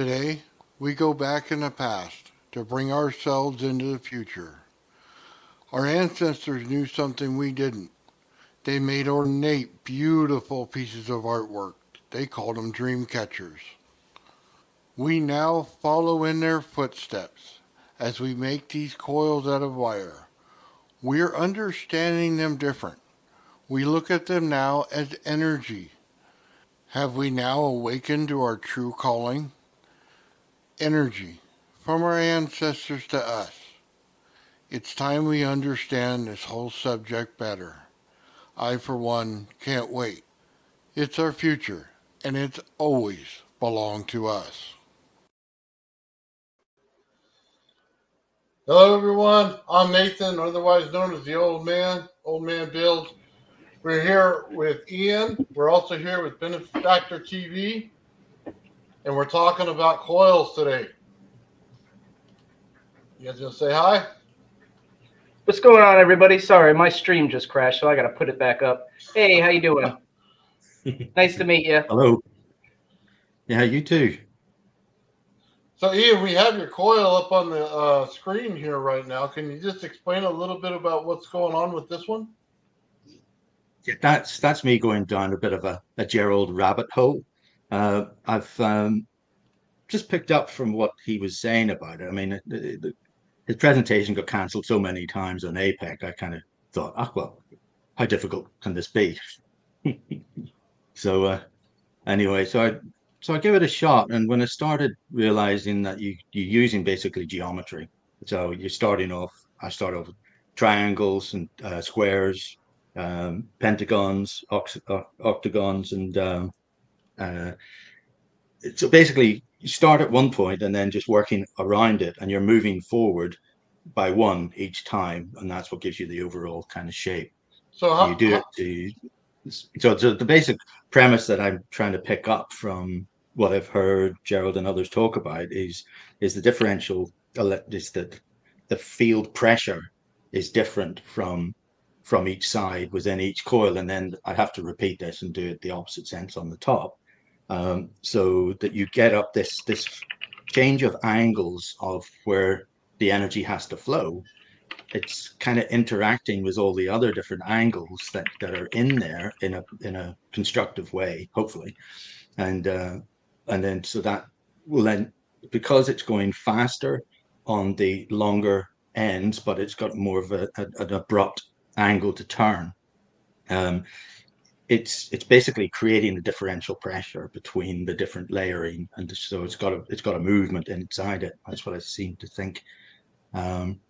Today, we go back in the past to bring ourselves into the future. Our ancestors knew something we didn't. They made ornate, beautiful pieces of artwork. They called them dream catchers. We now follow in their footsteps as we make these coils out of wire. We're understanding them different. We look at them now as energy. Have we now awakened to our true calling? Energy, from our ancestors to us. It's time we understand this whole subject better. I, for one, can't wait. It's our future, and it's always belonged to us. Hello, everyone. I'm Nathan, otherwise known as the Old Man, Old Man Builds. We're here with Ian. We're also here with Benefactor TV, and we're talking about coils today. You guys gonna say hi? What's going on, everybody? Sorry, my stream just crashed, so I got to put it back up. Hey, how you doing? nice to meet you. Hello. Yeah, you too. So, Ian, we have your coil up on the uh, screen here right now. Can you just explain a little bit about what's going on with this one? Yeah, that's that's me going down a bit of a, a Gerald rabbit hole. Uh, I've um, just picked up from what he was saying about it. I mean, the, the, his presentation got cancelled so many times on APEC. I kind of thought, ah, well, how difficult can this be? so uh, anyway, so I so I gave it a shot, and when I started realizing that you you're using basically geometry, so you're starting off. I start off with triangles and uh, squares, um, pentagons, oct- octagons, and um, uh, so basically you start at one point and then just working around it, and you're moving forward by one each time, and that's what gives you the overall kind of shape. So how, you do how, it to so, so the basic premise that I'm trying to pick up from what I've heard Gerald and others talk about is is the differential is that the field pressure is different from from each side within each coil, and then I have to repeat this and do it the opposite sense on the top, um, so that you get up this this change of angles of where the energy has to flow it's kind of interacting with all the other different angles that, that are in there in a in a constructive way, hopefully, and uh, and then so that will then because it's going faster on the longer ends, but it's got more of a, a an abrupt angle to turn. Um, it's it's basically creating a differential pressure between the different layering, and so it's got a it's got a movement inside it. That's what I seem to think. Um,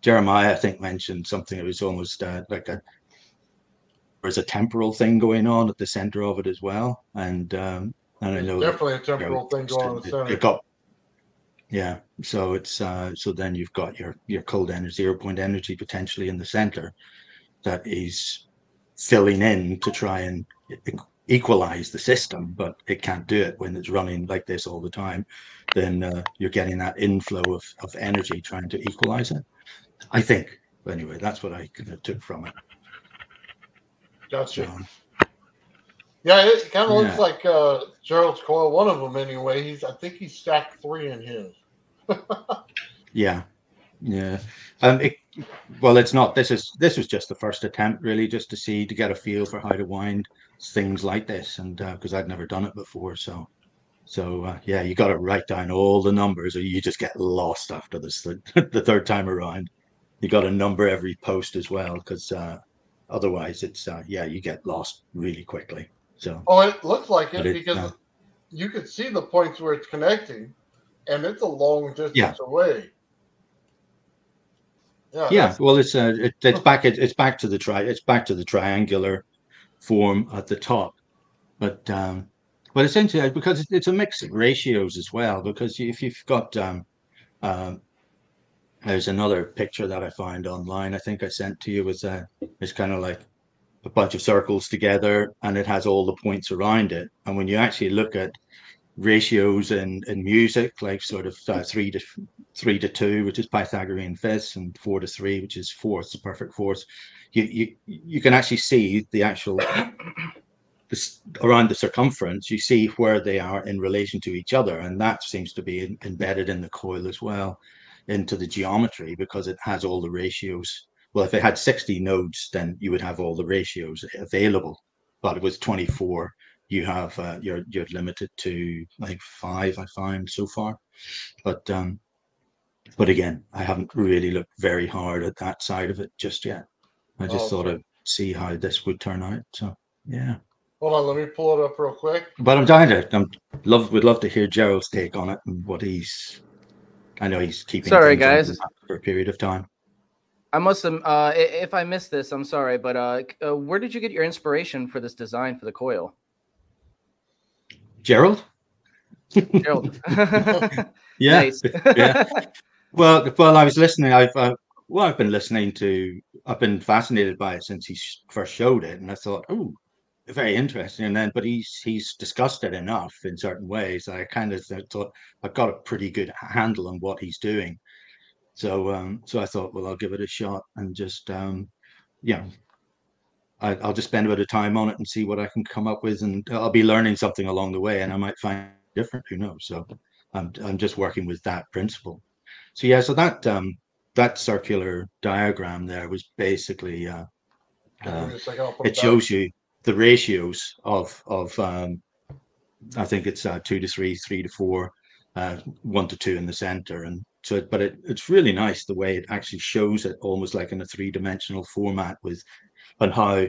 Jeremiah, I think, mentioned something. It was almost uh, like a there's a temporal thing going on at the center of it as well, and um, and I know definitely that, a temporal you know, thing going on the center. It got, yeah, so it's uh, so then you've got your your cold energy, zero point energy potentially in the center that is filling in to try and equalize the system, but it can't do it when it's running like this all the time. Then uh, you're getting that inflow of, of energy trying to equalize it. I think. But anyway, that's what I kind of took from it. Gotcha. So, yeah, it kind of yeah. looks like uh, Gerald's coil. One of them, anyway. He's I think he's stacked three in his. yeah, yeah. Um, it, well, it's not. This is this was just the first attempt, really, just to see to get a feel for how to wind things like this, and because uh, I'd never done it before, so so uh, yeah, you got to write down all the numbers, or you just get lost after this the, the third time around you got to number every post as well because uh, otherwise it's uh, yeah you get lost really quickly so oh it looks like it, it because uh, you could see the points where it's connecting and it's a long distance yeah. away yeah, yeah well it's uh, it, it's back it, it's back to the tri it's back to the triangular form at the top but um but essentially because it's a mix of ratios as well because if you've got um, um there's another picture that I find online. I think I sent to you was uh, it's kind of like a bunch of circles together, and it has all the points around it. And when you actually look at ratios in, in music, like sort of uh, three to three to two, which is Pythagorean fifths, and four to three, which is fourths, the perfect fourths, you you you can actually see the actual around the circumference, you see where they are in relation to each other, and that seems to be in, embedded in the coil as well, into the geometry because it has all the ratios. Well, if it had 60 nodes, then you would have all the ratios available, but it was 24. You have uh, you're you're limited to like five, I find so far, but um, but again, I haven't really looked very hard at that side of it just yet. I just Oh, thought okay. I'd see how this would turn out. So yeah. Hold on, let me pull it up real quick. But I'm dying to. I'm love. Would love to hear Gerald's take on it and what he's. I know he's keeping. Sorry, guys. for a period of time. I must have, uh, if I missed this, I'm sorry, but uh, uh, where did you get your inspiration for this design for the coil, Gerald. Gerald? Yeah. Nice. yeah. Well, well, I was listening. I've uh, well, I've been listening to. I've been fascinated by it since he first showed it, and I thought, oh, very interesting. And then, but he's he's discussed it enough in certain ways. that I kind of thought I've got a pretty good handle on what he's doing. So, um, so I thought, well, I'll give it a shot and just, um, know, I, I'll just spend a bit of time on it and see what I can come up with, and I'll be learning something along the way, and I might find different. Who knows? So, I'm I'm just working with that principle. So yeah, so that um that circular diagram there was basically uh, uh me a second, I'll put it shows you the ratios of of um I think it's uh, two to three, three to four, uh, one to two in the center, and so. It, but it, it's really nice the way it actually shows it almost like in a three dimensional format with, and how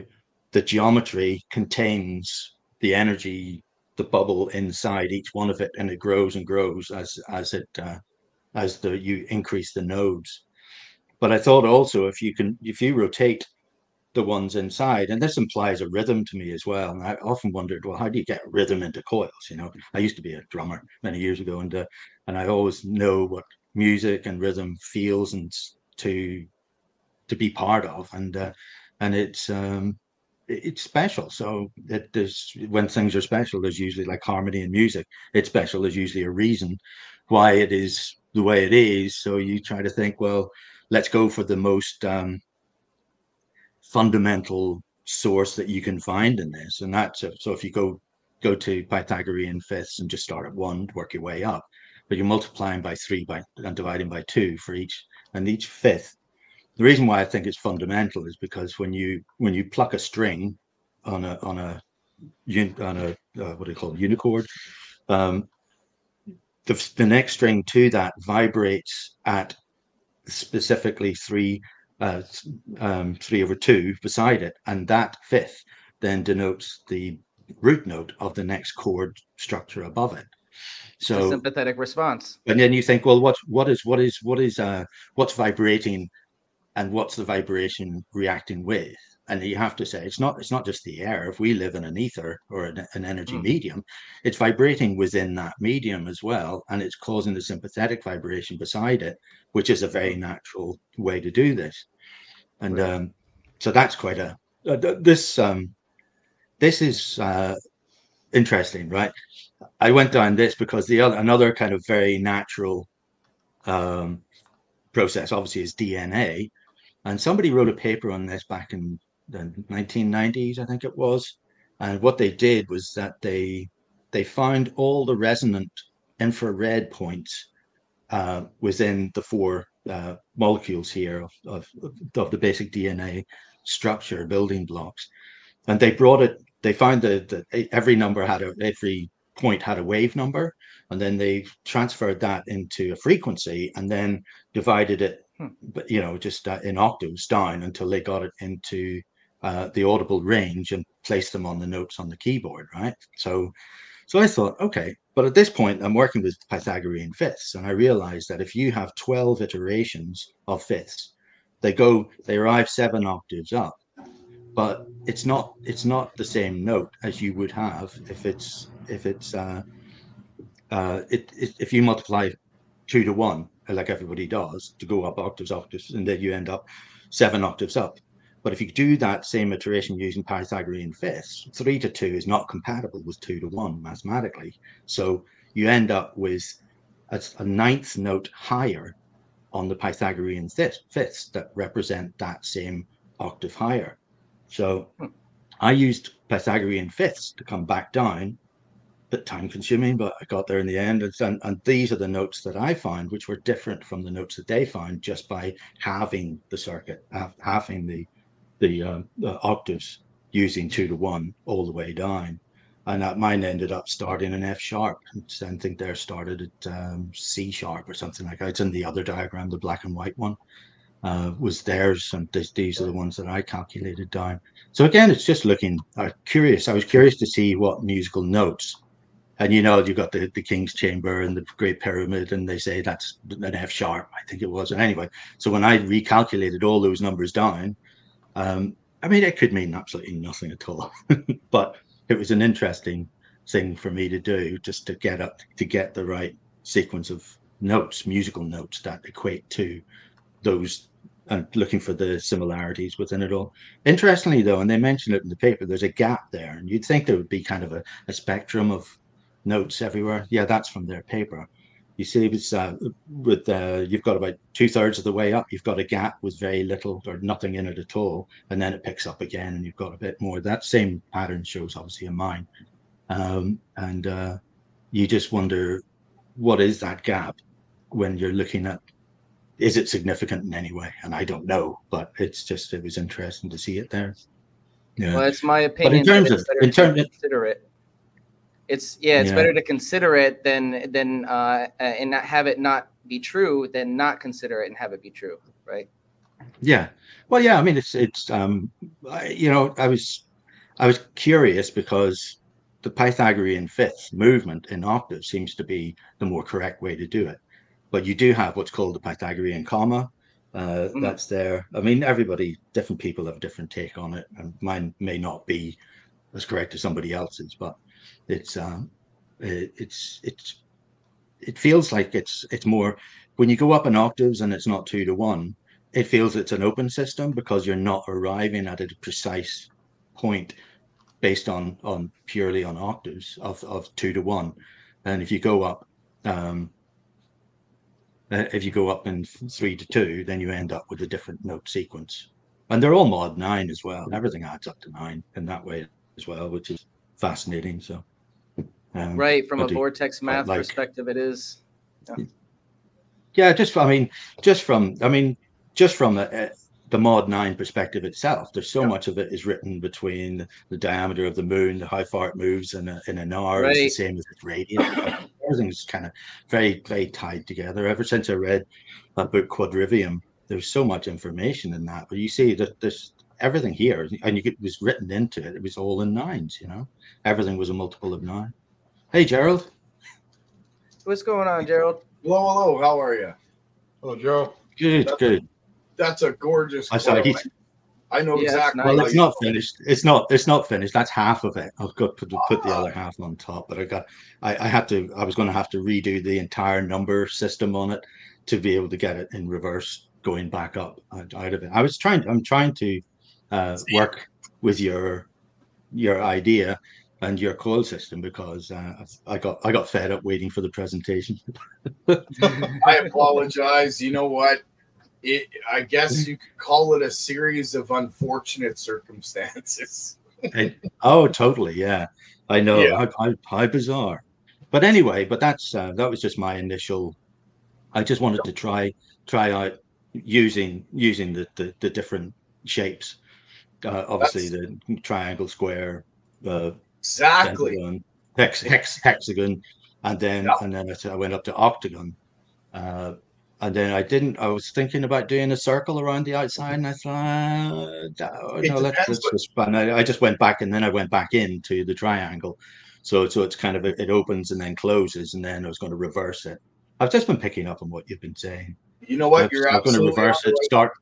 the geometry contains the energy, the bubble inside each one of it, and it grows and grows as as it uh, as the you increase the nodes. But I thought also if you can if you rotate the ones inside, and this implies a rhythm to me as well. And I often wondered, well, how do you get rhythm into coils? You know, I used to be a drummer many years ago, and uh, and I always know what music and rhythm feels and to to be part of, and uh, and it's um it's special. So it, there's when things are special, there's usually like harmony and music. It's special. There's usually a reason why it is the way it is. So you try to think, well, let's go for the most um, fundamental source that you can find in this, and that's a, so if you go go to Pythagorean fifths and just start at one, work your way up, but you're multiplying by three by and dividing by two for each, and each fifth. The reason why I think it's fundamental is because when you when you pluck a string on a on a on a uh, what do you call it, unichord, um, the, the next string to that vibrates at specifically three uh, um, three over two beside it, and that fifth then denotes the root note of the next chord structure above it. So, sympathetic response. and then you think, well, what what is what is what is uh what's vibrating, and what's the vibration reacting with? And you have to say it's not it's not just the air. If we live in an ether or an, an energy Mm. medium, it's vibrating within that medium as well, and it's causing the sympathetic vibration beside it, which is a very natural way to do this. And Right. um, so that's quite a uh, th- this um, this is uh, interesting, right? I went down this because the other another kind of very natural um, process, obviously, is DNA. And somebody wrote a paper on this back in the 1990s, I think it was. And what they did was that they they found all the resonant infrared points uh, within the four uh, molecules here of, of of the basic DNA structure, building blocks, and they brought it. They found that, that every number had a every point had a wave number, and then they transferred that into a frequency, and then divided it, Hmm. but you know, just uh, in octaves down until they got it into uh, the audible range and place them on the notes on the keyboard, right? So, so I thought, okay, but at this point, I'm working with Pythagorean fifths, and I realized that if you have 12 iterations of fifths, they go, they arrive seven octaves up, but it's not, it's not the same note as you would have if it's, if it's, uh, uh, it, it, if you multiply two to one, like everybody does, to go up octaves, octaves, and then you end up seven octaves up. But if you do that same iteration using Pythagorean fifths, three to two is not compatible with two to one mathematically. So you end up with a, a ninth note higher on the Pythagorean fifths, fifths that represent that same octave higher. So, I used Pythagorean fifths to come back down, bit time consuming, but I got there in the end. And, and these are the notes that I found, which were different from the notes that they found just by having the circuit, halving the the, uh, the octaves using two to one all the way down. And that mine ended up starting in F sharp. And I think they're started at um, C sharp or something like that. It's in the other diagram, the black and white one uh, was theirs, and this, these are the ones that I calculated down. So again, it's just looking uh, curious. I was curious to see what musical notes, and you know, you've got the the King's Chamber and the Great Pyramid, and they say that's an F sharp, I think it was. And anyway, so when I recalculated all those numbers down, um, I mean, it could mean absolutely nothing at all, but it was an interesting thing for me to do, just to get up to get the right sequence of notes, musical notes that equate to those and looking for the similarities within it all. Interestingly, though, and they mention it in the paper, there's a gap there, and you'd think there would be kind of a, a spectrum of notes everywhere. Yeah, that's from their paper. You see, it's uh, with uh, you've got about two thirds of the way up, you've got a gap with very little or nothing in it at all, and then it picks up again, and you've got a bit more. That same pattern shows obviously in mine, um, and uh, you just wonder what is that gap when you're looking at is it significant in any way? And I don't know, but it's just it was interesting to see it there. Yeah. Well, it's my opinion. But in terms of in terms of consider it. It's yeah, it's yeah. better to consider it than than uh, and not have it not be true than not consider it and have it be true, right? Yeah. Well, yeah. I mean, it's it's um, I, you know, I was I was curious because the Pythagorean fifth movement in octave seems to be the more correct way to do it but you do have what's called the Pythagorean comma. Uh, mm. That's there. I mean, everybody, different people have a different take on it, and mine may not be as correct as somebody else's, but it's um, it, it's it's it feels like it's it's more when you go up in octaves and it's not two to one. It feels it's an open system because you're not arriving at a precise point based on on purely on octaves of of two to one, and if you go up um, uh, if you go up in three to two, then you end up with a different note sequence. And they're all mod nine as well. Everything adds up to nine in that way as well, which is fascinating. So, um, right from a vortex math like, perspective, it is. Yeah. yeah, just I mean, just from I mean, just from a, the mod 9 perspective itself there's so much of it is written between the diameter of the moon how far it moves in, a, in an hour right. it's the same as its radius everything's kind of very very tied together ever since i read that book quadrivium there's so much information in that but you see that there's everything here and you get was written into it it was all in nines you know everything was a multiple of nine hey gerald what's going on gerald hello hello how are you hello gerald good good that's a gorgeous. I saw I know yeah, exactly. Well, it's not finished. It's not. It's not finished. That's half of it. I've got to put, put the ah. other half on top, but I got. I, I had to. I was going to have to redo the entire number system on it to be able to get it in reverse, going back up out of it. I was trying. I'm trying to uh, work with your your idea and your call system because uh, I got I got fed up waiting for the presentation. I apologize. You know what? it, I guess you could call it a series of unfortunate circumstances. oh, totally. Yeah, I know. Yeah. How, how, how, bizarre. But anyway, but that's uh, that was just my initial. I just wanted to try try out using using the the, the different shapes. Uh, obviously, that's... the triangle, square, uh, exactly, hex, hex, hexagon, and then yeah. and then I went up to octagon. Uh, and then I didn't. I was thinking about doing a circle around the outside, and I thought, no, no let's, let's just. And I, I, just went back, and then I went back into the triangle. So, so it's kind of it opens and then closes, and then I was going to reverse it. I've just been picking up on what you've been saying. You know what? You're I'm going to reverse it. Start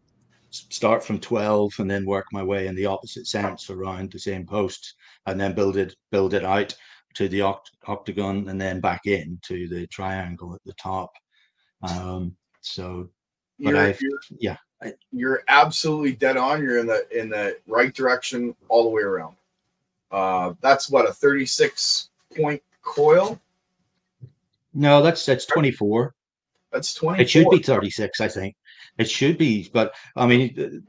start from 12 and then work my way in the opposite sense around the same posts and then build it build it out to the oct- octagon and then back in to the triangle at the top um, so, but I, yeah, I, you're absolutely dead on. You're in the in the right direction all the way around. Uh, that's what a 36 point coil. No, that's that's 24. That's 20. It should be 36, I think. It should be, but I mean,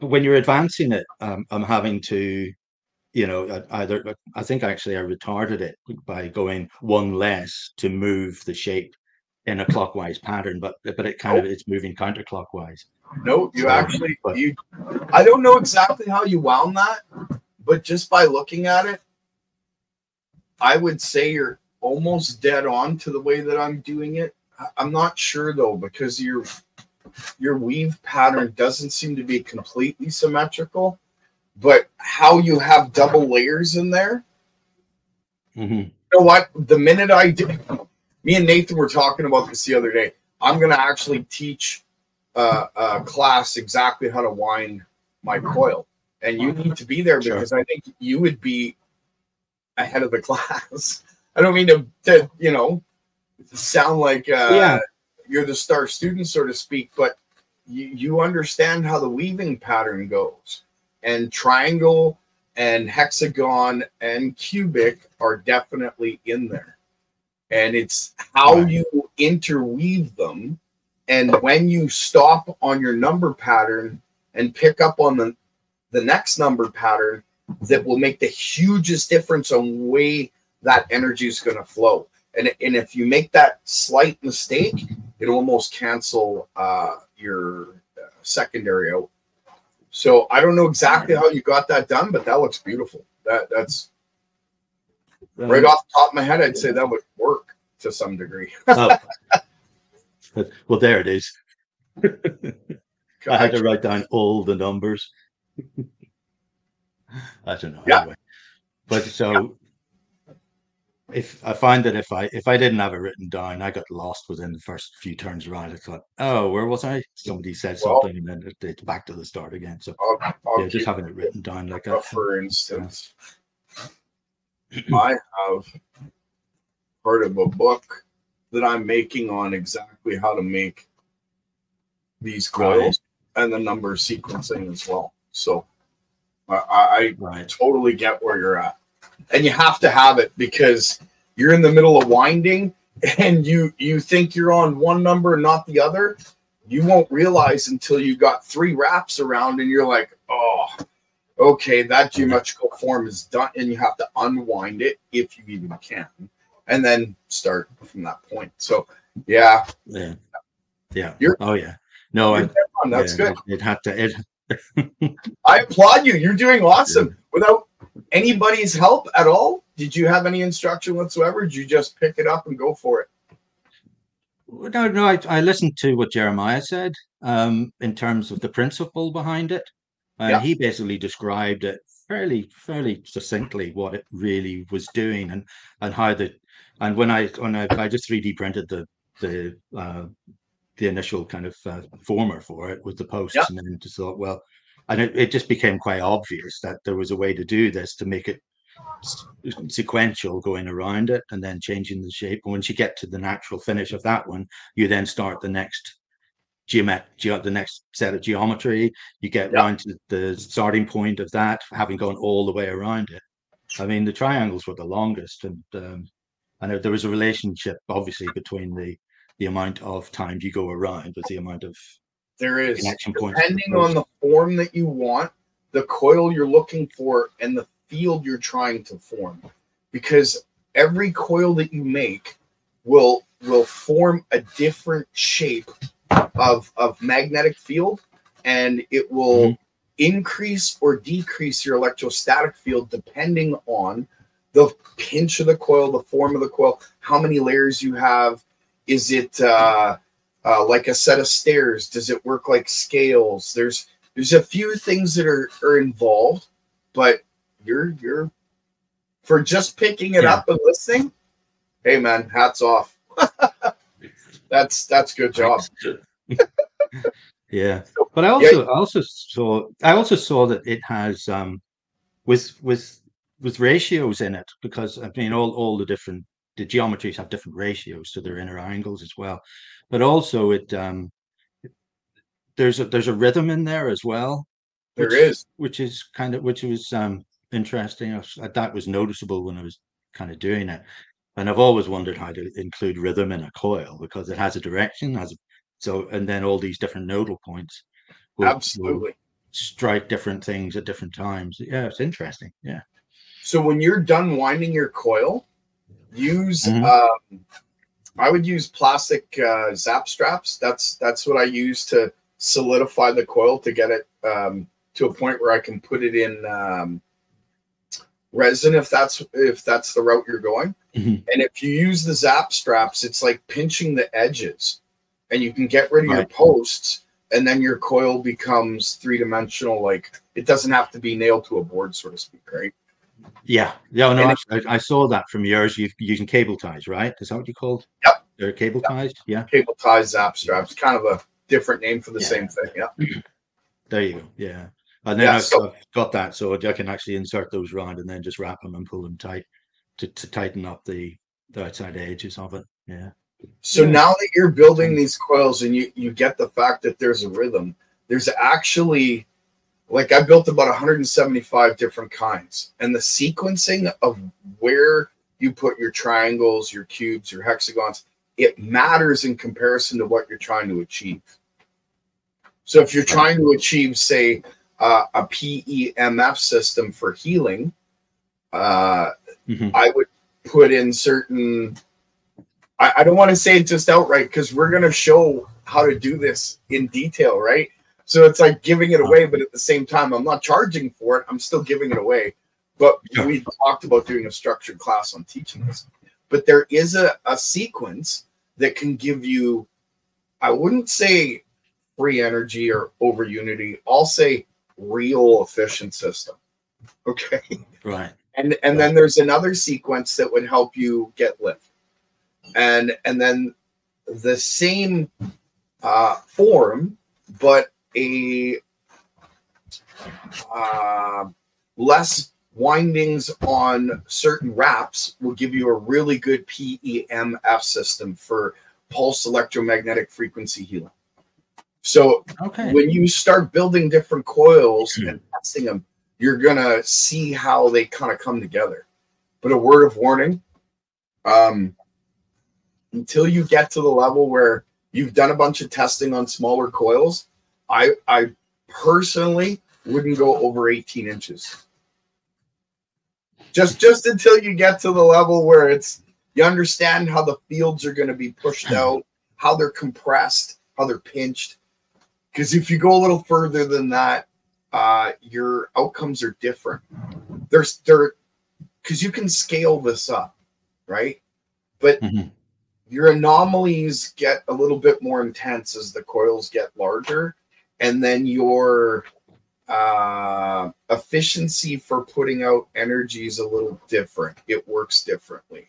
when you're advancing it, um, I'm having to you know, either I think actually I retarded it by going one less to move the shape in a clockwise pattern, but but it kind of it's moving counterclockwise. No, you so, actually but, you. I don't know exactly how you wound that, but just by looking at it, I would say you're almost dead on to the way that I'm doing it. I'm not sure though because your your weave pattern doesn't seem to be completely symmetrical, but how you have double layers in there. Mm-hmm. You know what? The minute I did, me and Nathan were talking about this the other day. I'm going to actually teach uh, a class exactly how to wind my coil, and you need to be there because sure. I think you would be ahead of the class. I don't mean to, to you know, sound like uh, yeah. You're the star student, so to speak, but you, you understand how the weaving pattern goes. And triangle and hexagon and cubic are definitely in there. And it's how right. you interweave them. And when you stop on your number pattern and pick up on the, the next number pattern, that will make the hugest difference on way that energy is going to flow. And, and if you make that slight mistake, it'll almost cancel uh, your uh, secondary out. So I don't know exactly how you got that done, but that looks beautiful. That that's right off the top of my head. I'd say that would work to some degree. oh. Well, there it is. I had to write down all the numbers. I don't know. Yeah. Anyway. But so if I find that if I if I didn't have it written down, I got lost within the first few turns around. I thought, oh, where was I? Somebody said well, something, and then it's back to the start again. So I'll, I'll yeah, just having it written down like that. For instance, I have part of a book that I'm making on exactly how to make these coils right. and the number sequencing as well. So I, I right. totally get where you're at and you have to have it because you're in the middle of winding and you you think you're on one number and not the other. You won't realize until you got three wraps around and you're like oh okay that geometrical form is done and you have to unwind it if you even can and then start from that point. So yeah. Yeah. Yeah. You're, oh yeah. No I, that's yeah, good. it had to it I applaud you. You're doing awesome. Without anybody's help at all? Did you have any instruction whatsoever? Did you just pick it up and go for it? No, no. I, I listened to what Jeremiah said um, in terms of the principle behind it, and yeah. he basically described it fairly, fairly succinctly what it really was doing and and how the and when I when I, I just 3D printed the the uh, the initial kind of uh, former for it with the posts, yeah. and then just thought, well, and it, it just became quite obvious that there was a way to do this to make it sequential going around it and then changing the shape. And once you get to the natural finish of that one, you then start the next geomet ge- the next set of geometry. You get yeah. to the starting point of that, having gone all the way around it. I mean, the triangles were the longest, and um, and there was a relationship, obviously, between the the amount of time you go around with the amount of there is connection points. Depending on the form that you want, the coil you're looking for, and the field you're trying to form. Because every coil that you make will will form a different shape of, of magnetic field and it will mm-hmm. increase or decrease your electrostatic field depending on the pinch of the coil, the form of the coil, how many layers you have. Is it uh, uh, like a set of stairs? Does it work like scales? There's there's a few things that are, are involved, but you're you're for just picking it yeah. up and listening. Hey man, hats off. that's that's good job. yeah, but I also yeah. I also saw I also saw that it has um with with with ratios in it because I mean all all the different the geometries have different ratios to their inner angles as well. But also it um there's a there's a rhythm in there as well There which, is, which is kind of which was um interesting. That was noticeable when i was kind of doing it. And i've always wondered how to include rhythm in a coil because it has a direction has a, so and then all these different nodal points will, absolutely. will strike different things at different times. Yeah it's interesting. Yeah. So when you're done winding your coil, use mm-hmm. um, I would use plastic uh, zap straps. That's that's what I use to solidify the coil to get it um, to a point where I can put it in um, resin if that's if that's the route you're going. Mm-hmm. And if you use the zap straps, it's like pinching the edges, and you can get rid of your posts, and then your coil becomes three dimensional. Like it doesn't have to be nailed to a board, so to speak, right? Yeah, yeah, no, I, I, saw that from yours. You're using cable ties, right? Is that what you called? Yep, they're cable yep. ties. Yeah, cable ties, zap straps, kind of a different name for the yeah. same thing. Yeah. There you go. Yeah, and then yeah, I've, so, I've, got that, so I can actually insert those around and then just wrap them and pull them tight to, to tighten up the, the outside edges of it. Yeah. So yeah. now that you're building these coils and you you get the fact that there's a rhythm, there's actually like I built about 175 different kinds, and the sequencing of where you put your triangles, your cubes, your hexagons, it matters in comparison to what you're trying to achieve. So if you're trying to achieve, say, uh, a PEMF system for healing, uh, mm-hmm. I would put in certain. I, I don't want to say it just outright because we're going to show how to do this in detail, right? So it's like giving it away, but at the same time, I'm not charging for it. I'm still giving it away. But we talked about doing a structured class on teaching this. But there is a, a sequence that can give you, I wouldn't say free energy or over unity. I'll say real efficient system. Okay. Right. And and right. then there's another sequence that would help you get lift. And and then the same uh, form, but a uh, less windings on certain wraps will give you a really good PEMF system for pulse electromagnetic frequency healing. So okay. when you start building different coils mm-hmm. and testing them, you're gonna see how they kind of come together. But a word of warning: um, until you get to the level where you've done a bunch of testing on smaller coils, I I personally wouldn't go over 18 inches. Just just until you get to the level where it's you understand how the fields are going to be pushed out, how they're compressed, how they're pinched, because if you go a little further than that, uh, your outcomes are different. There's there because you can scale this up, right? But mm-hmm. your anomalies get a little bit more intense as the coils get larger, and then your uh, efficiency for putting out energy is a little different. It works differently.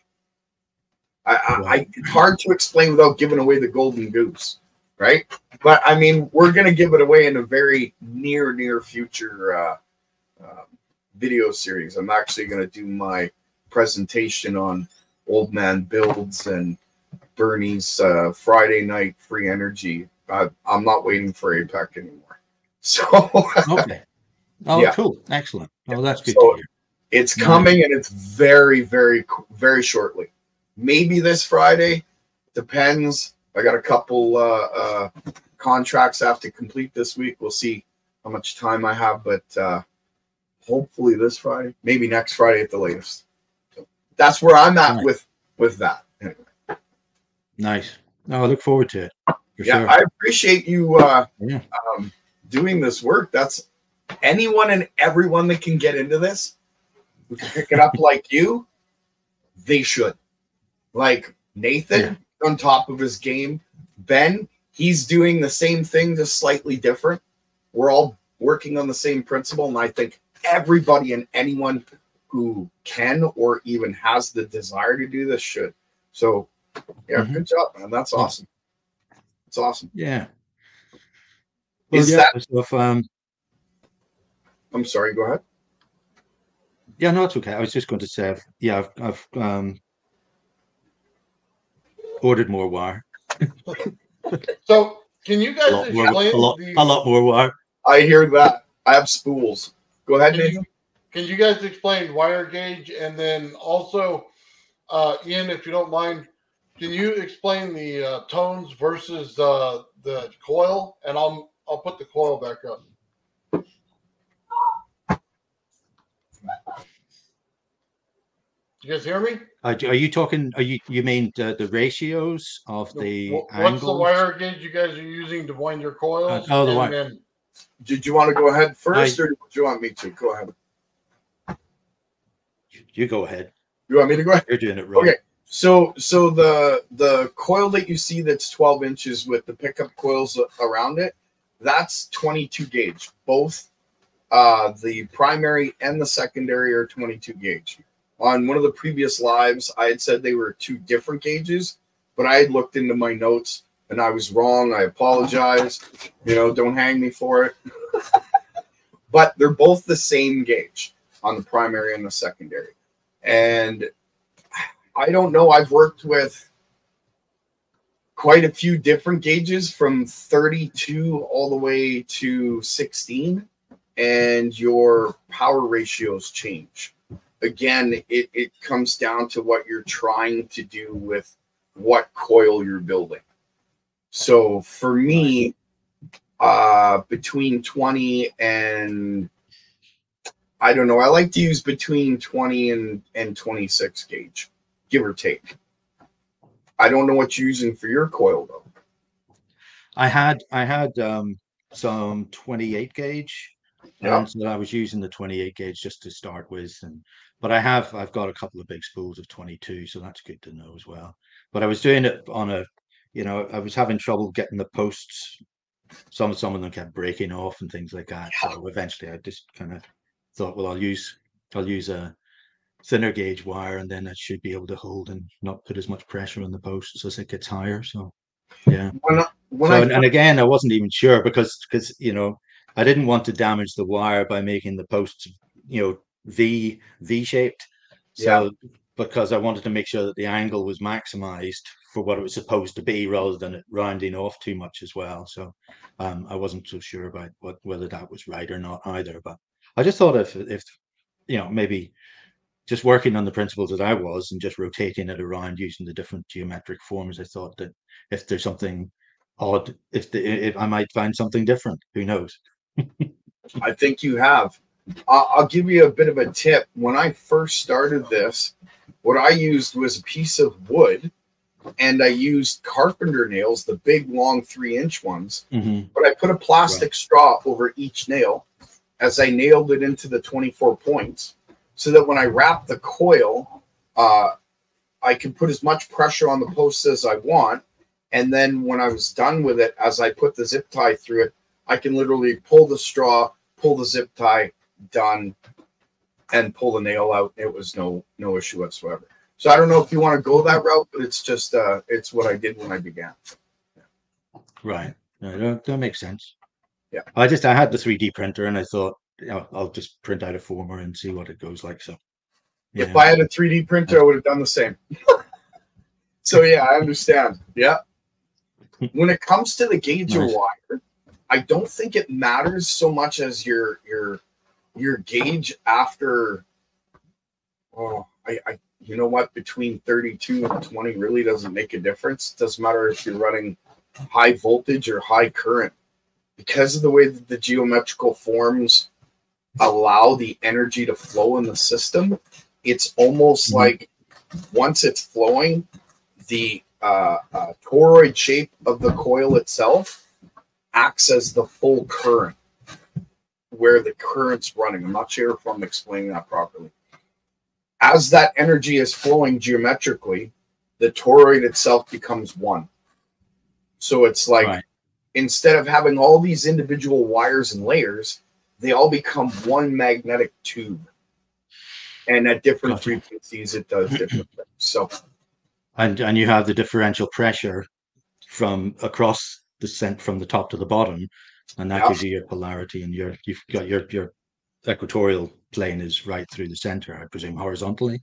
I, I, I, it's hard to explain without giving away the golden goose right? But I mean, we're gonna give it away in a very near near future uh, uh, video series. I'm actually gonna do my presentation on Old Man Builds and Bernie's uh, Friday night free energy. I, am not waiting for APEC anymore. So okay. Oh, yeah. cool, excellent. Oh, that's good. So it's coming, and it's very, very, very shortly. Maybe this Friday. Depends I got a couple uh, uh, contracts I have to complete this week. We'll see how much time I have, but uh, hopefully this Friday, maybe next Friday at the latest. So that's where I'm at nice. with with that. Anyway. Nice. No, I look forward to it. Yeah, sure. I appreciate you uh, yeah. um, doing this work. That's anyone and everyone that can get into this, who can pick it up like you, they should. Like Nathan, yeah on top of his game. Ben, he's doing the same thing, just slightly different. We're all working on the same principle, and I think everybody and anyone who can or even has the desire to do this should. So, yeah, mm-hmm. good job, man. That's awesome. It's awesome. Yeah. Well, Is yeah, that? If, um, I'm sorry. Go ahead. Yeah, no, it's okay. I was just going to say, yeah, I've, I've um, ordered more wire. so, can you guys a explain more, a, lot, the, a lot more wire? I hear that. I have spools. Go ahead, can You, can you guys explain wire gauge and then also, uh, Ian, if you don't mind, can you explain the uh, tones versus uh, the coil? And I'll I'll put the coil back up. You guys hear me? Uh, are you talking? Are you you mean the, the ratios of the What's angles? the wire gauge you guys are using to wind your coils? Uh, oh, the wire. then- Did you want to go ahead first, I- or do you want me to go ahead? You go ahead. You want me to go ahead? You're doing it right. Okay. So, so the the coil that you see that's 12 inches with the pickup coils around it, that's 22 gauge. Both uh, the primary and the secondary are 22 gauge. On one of the previous lives, I had said they were two different gauges, but I had looked into my notes and I was wrong. I apologize. You know, don't hang me for it. but they're both the same gauge on the primary and the secondary. And I don't know. I've worked with quite a few different gauges from 32 all the way to 16, and your power ratios change. Again, it, it comes down to what you're trying to do with what coil you're building. So for me, uh, between 20 and I don't know, I like to use between 20 and, and 26 gauge give or take. I don't know what you're using for your coil though. I had I had um, some 28 gauge. Yeah. And so I was using the 28 gauge just to start with, and but I have I've got a couple of big spools of 22, so that's good to know as well. But I was doing it on a, you know, I was having trouble getting the posts. Some some of them kept breaking off and things like that. So eventually, I just kind of thought, well, I'll use I'll use a thinner gauge wire, and then it should be able to hold and not put as much pressure on the posts as it gets higher. So, yeah. When, I- when So, I and, and again, I wasn't even sure because because you know I didn't want to damage the wire by making the posts you know V V shaped. So because I wanted to make sure that the angle was maximized for what it was supposed to be, rather than it rounding off too much as well. So um, I wasn't so sure about what whether that was right or not either. But I just thought if if you know maybe just working on the principles that I was and just rotating it around using the different geometric forms, I thought that if there's something odd, if the if I might find something different, who knows? I think you have. I'll, I'll give you a bit of a tip. When I first started this, what I used was a piece of wood and I used carpenter nails, the big long three inch ones, Mm-hmm. but I put a plastic straw over each nail as I nailed it into the 24 points so that when I wrap the coil, uh, I can put as much pressure on the post as I want. And then when I was done with it, as I put the zip tie through it, I can literally pull the straw, pull the zip tie, done, and pull the nail out. It was no no issue whatsoever. So I don't know if you want to go that route, but it's just uh, it's what I did when I began. Right. No, that, that makes sense. Yeah. I just I had the 3D printer and I thought, know, I'll just print out a former and see what it goes like. So If. I had a 3D printer, I would have done the same. so yeah, I understand. Yeah. When it comes to the gauge Nice. of wire, I don't think it matters so much as your your your gauge after. Oh, I, I you know what? Between 32 and 20 really doesn't make a difference. It doesn't matter if you're running high voltage or high current because of the way that the geometrical forms allow the energy to flow in the system it's almost Mhm. like once it's flowing, the uh, uh, toroid shape of the coil itself acts as the full current where the current's running. I'm not sure if I'm explaining that properly. As that energy is flowing geometrically, the toroid itself becomes one. So it's like Right. instead of having all these individual wires and layers, they all become one magnetic tube and at different Gotcha. frequencies it does different things so and and you have the differential pressure from across the cent from the top to the bottom, and that Yeah. gives you your polarity and your you've got your your equatorial plane is right through the center, I presume, horizontally.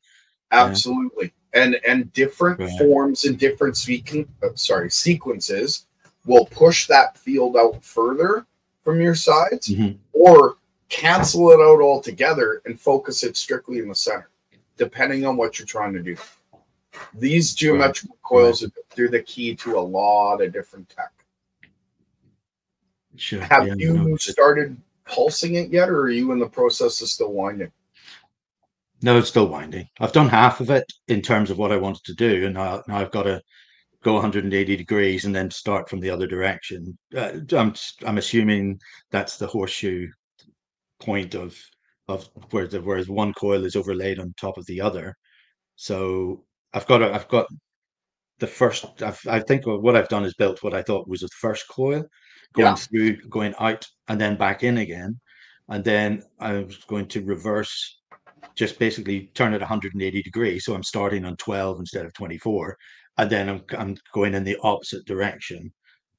absolutely and and different Right. forms and different sequen- uh, sorry sequences will push that field out further from your sides Mhm. or cancel it out altogether and focus it strictly in the center depending on what you're trying to do these geometrical coils are they're the key to a lot of different tech Sure. have yeah, you started pulsing it yet or are you in the process of still winding No, it's still winding. I've done half of it in terms of what I wanted to do, and now, now I've got to go 180 degrees and then start from the other direction. Uh, I'm I'm assuming that's the horseshoe point of of where the whereas one coil is overlaid on top of the other. So I've got a, I've got the first. I've, I think what I've done is built what I thought was the first coil, going yeah. through, going out, and then back in again, and then I'm going to reverse just basically turn it 180 degrees. So I'm starting on 12 instead of 24, and then I'm I'm going in the opposite direction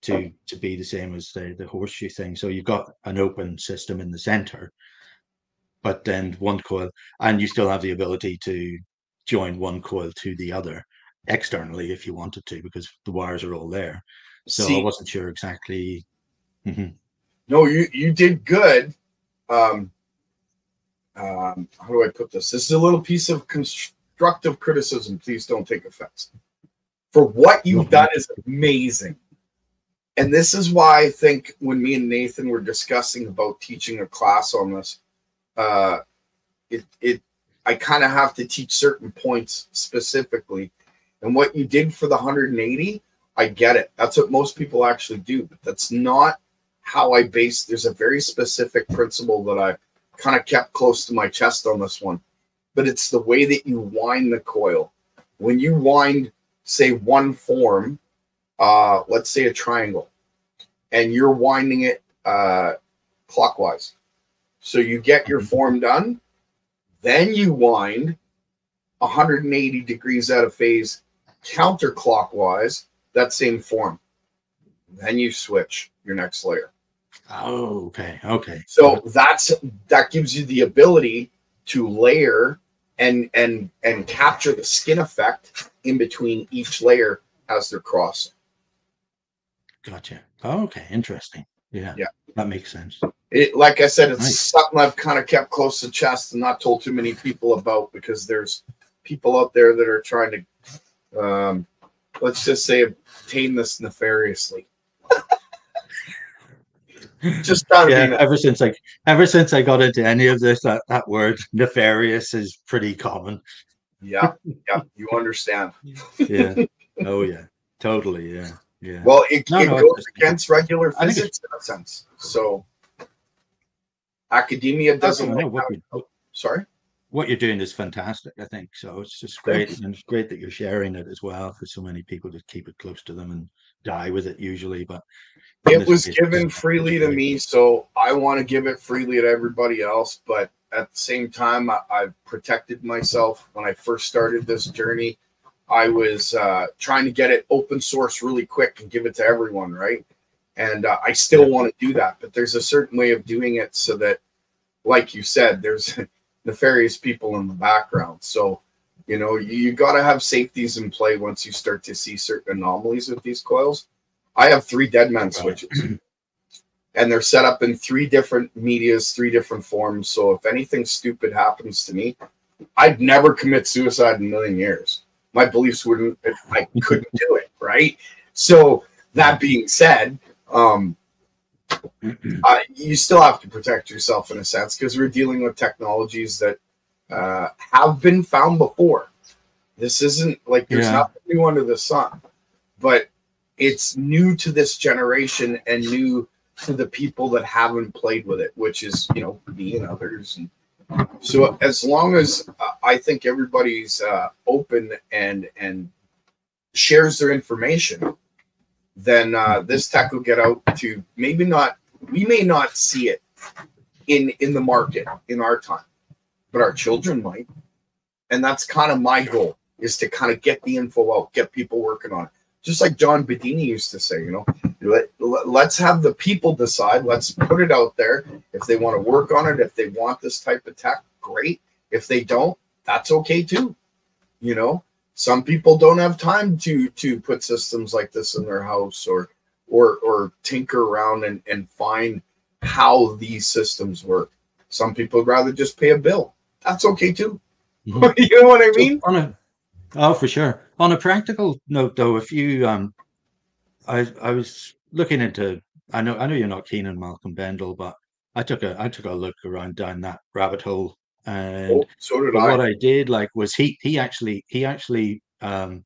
to to be the same as the the horseshoe thing. So you've got an open system in the center, but then one coil, and you still have the ability to join one coil to the other externally if you wanted to, because the wires are all there. So See, I wasn't sure exactly. Mm-hmm. No, you you did good. Um, um, how do I put this? This is a little piece of constructive criticism. Please don't take offense. For what you've done is amazing. And this is why I think when me and Nathan were discussing about teaching a class on this, uh, it it I kind of have to teach certain points specifically. And what you did for the 180, I get it. That's what most people actually do, but that's not how I base. There's a very specific principle that I kind of kept close to my chest on this one, but it's the way that you wind the coil. When you wind, say, one form, uh, let's say a triangle, and you're winding it uh, clockwise. So you get your form done, then you wind 180 degrees out of phase counterclockwise, that same form. Then you switch your next layer. Oh, okay. Okay. So that's that gives you the ability to layer and and and capture the skin effect in between each layer as they're crossing. Gotcha. Oh, okay. Interesting. Yeah. Yeah. That makes sense. It, like I said, it's nice. something I've kind of kept close to chest and not told too many people about because there's people out there that are trying to, um, let's just say, obtain this nefariously. just yeah, ever since like ever since I got into any of this, that, that word nefarious is pretty common. Yeah, yeah, you understand. yeah. Oh yeah. Totally. Yeah. Yeah. Well, it, no, it no, goes against regular physics in a sense. So academia doesn't like what you, sorry what you're doing is fantastic i think so it's just great and it's great that you're sharing it as well for so many people to keep it close to them and die with it usually but it was case, given freely to me so i want to give it freely to everybody else but at the same time I, have protected myself. When i first started this journey i was uh, trying to get it open source really quick and give it to everyone right? And uh, I still want to do that, but there's a certain way of doing it so that, like you said, there's nefarious people in the background. So, you know, you, you got to have safeties in play once you start to see certain anomalies with these coils. I have three dead man switches, and they're set up in three different medias, three different forms. So if anything stupid happens to me, I'd never commit suicide in a million years. My beliefs wouldn't, I couldn't do it, right? So that being said, um, uh, you still have to protect yourself in a sense because we're dealing with technologies that uh, have been found before. This isn't like there's yeah. nothing new under the sun, but it's new to this generation and new the people that haven't played with it, which is you know me and others. And so as long as uh, I think everybody's uh, open and and shares their information, then uh, this tech will get out to maybe not we may not see it in in the market in our time but our children might and that's kind of my goal is to kind of get the info out get people working on it just like john bedini used to say you know let, let's have the people decide let's put it out there if they want to work on it if they want this type of tech great if they don't that's okay too you know some people don't have time to to put systems like this in their house or or or tinker around and, and find how these systems work. Some people would rather just pay a bill. That's okay too. Mm-hmm. you know what I mean? So on a, oh, for sure. On a practical note, though, if you, um, I I was looking into. I know I know you're not keen on Malcolm Bendall, but I took a I took a look around down that rabbit hole And oh, so did I. What I did like was he he actually he actually um,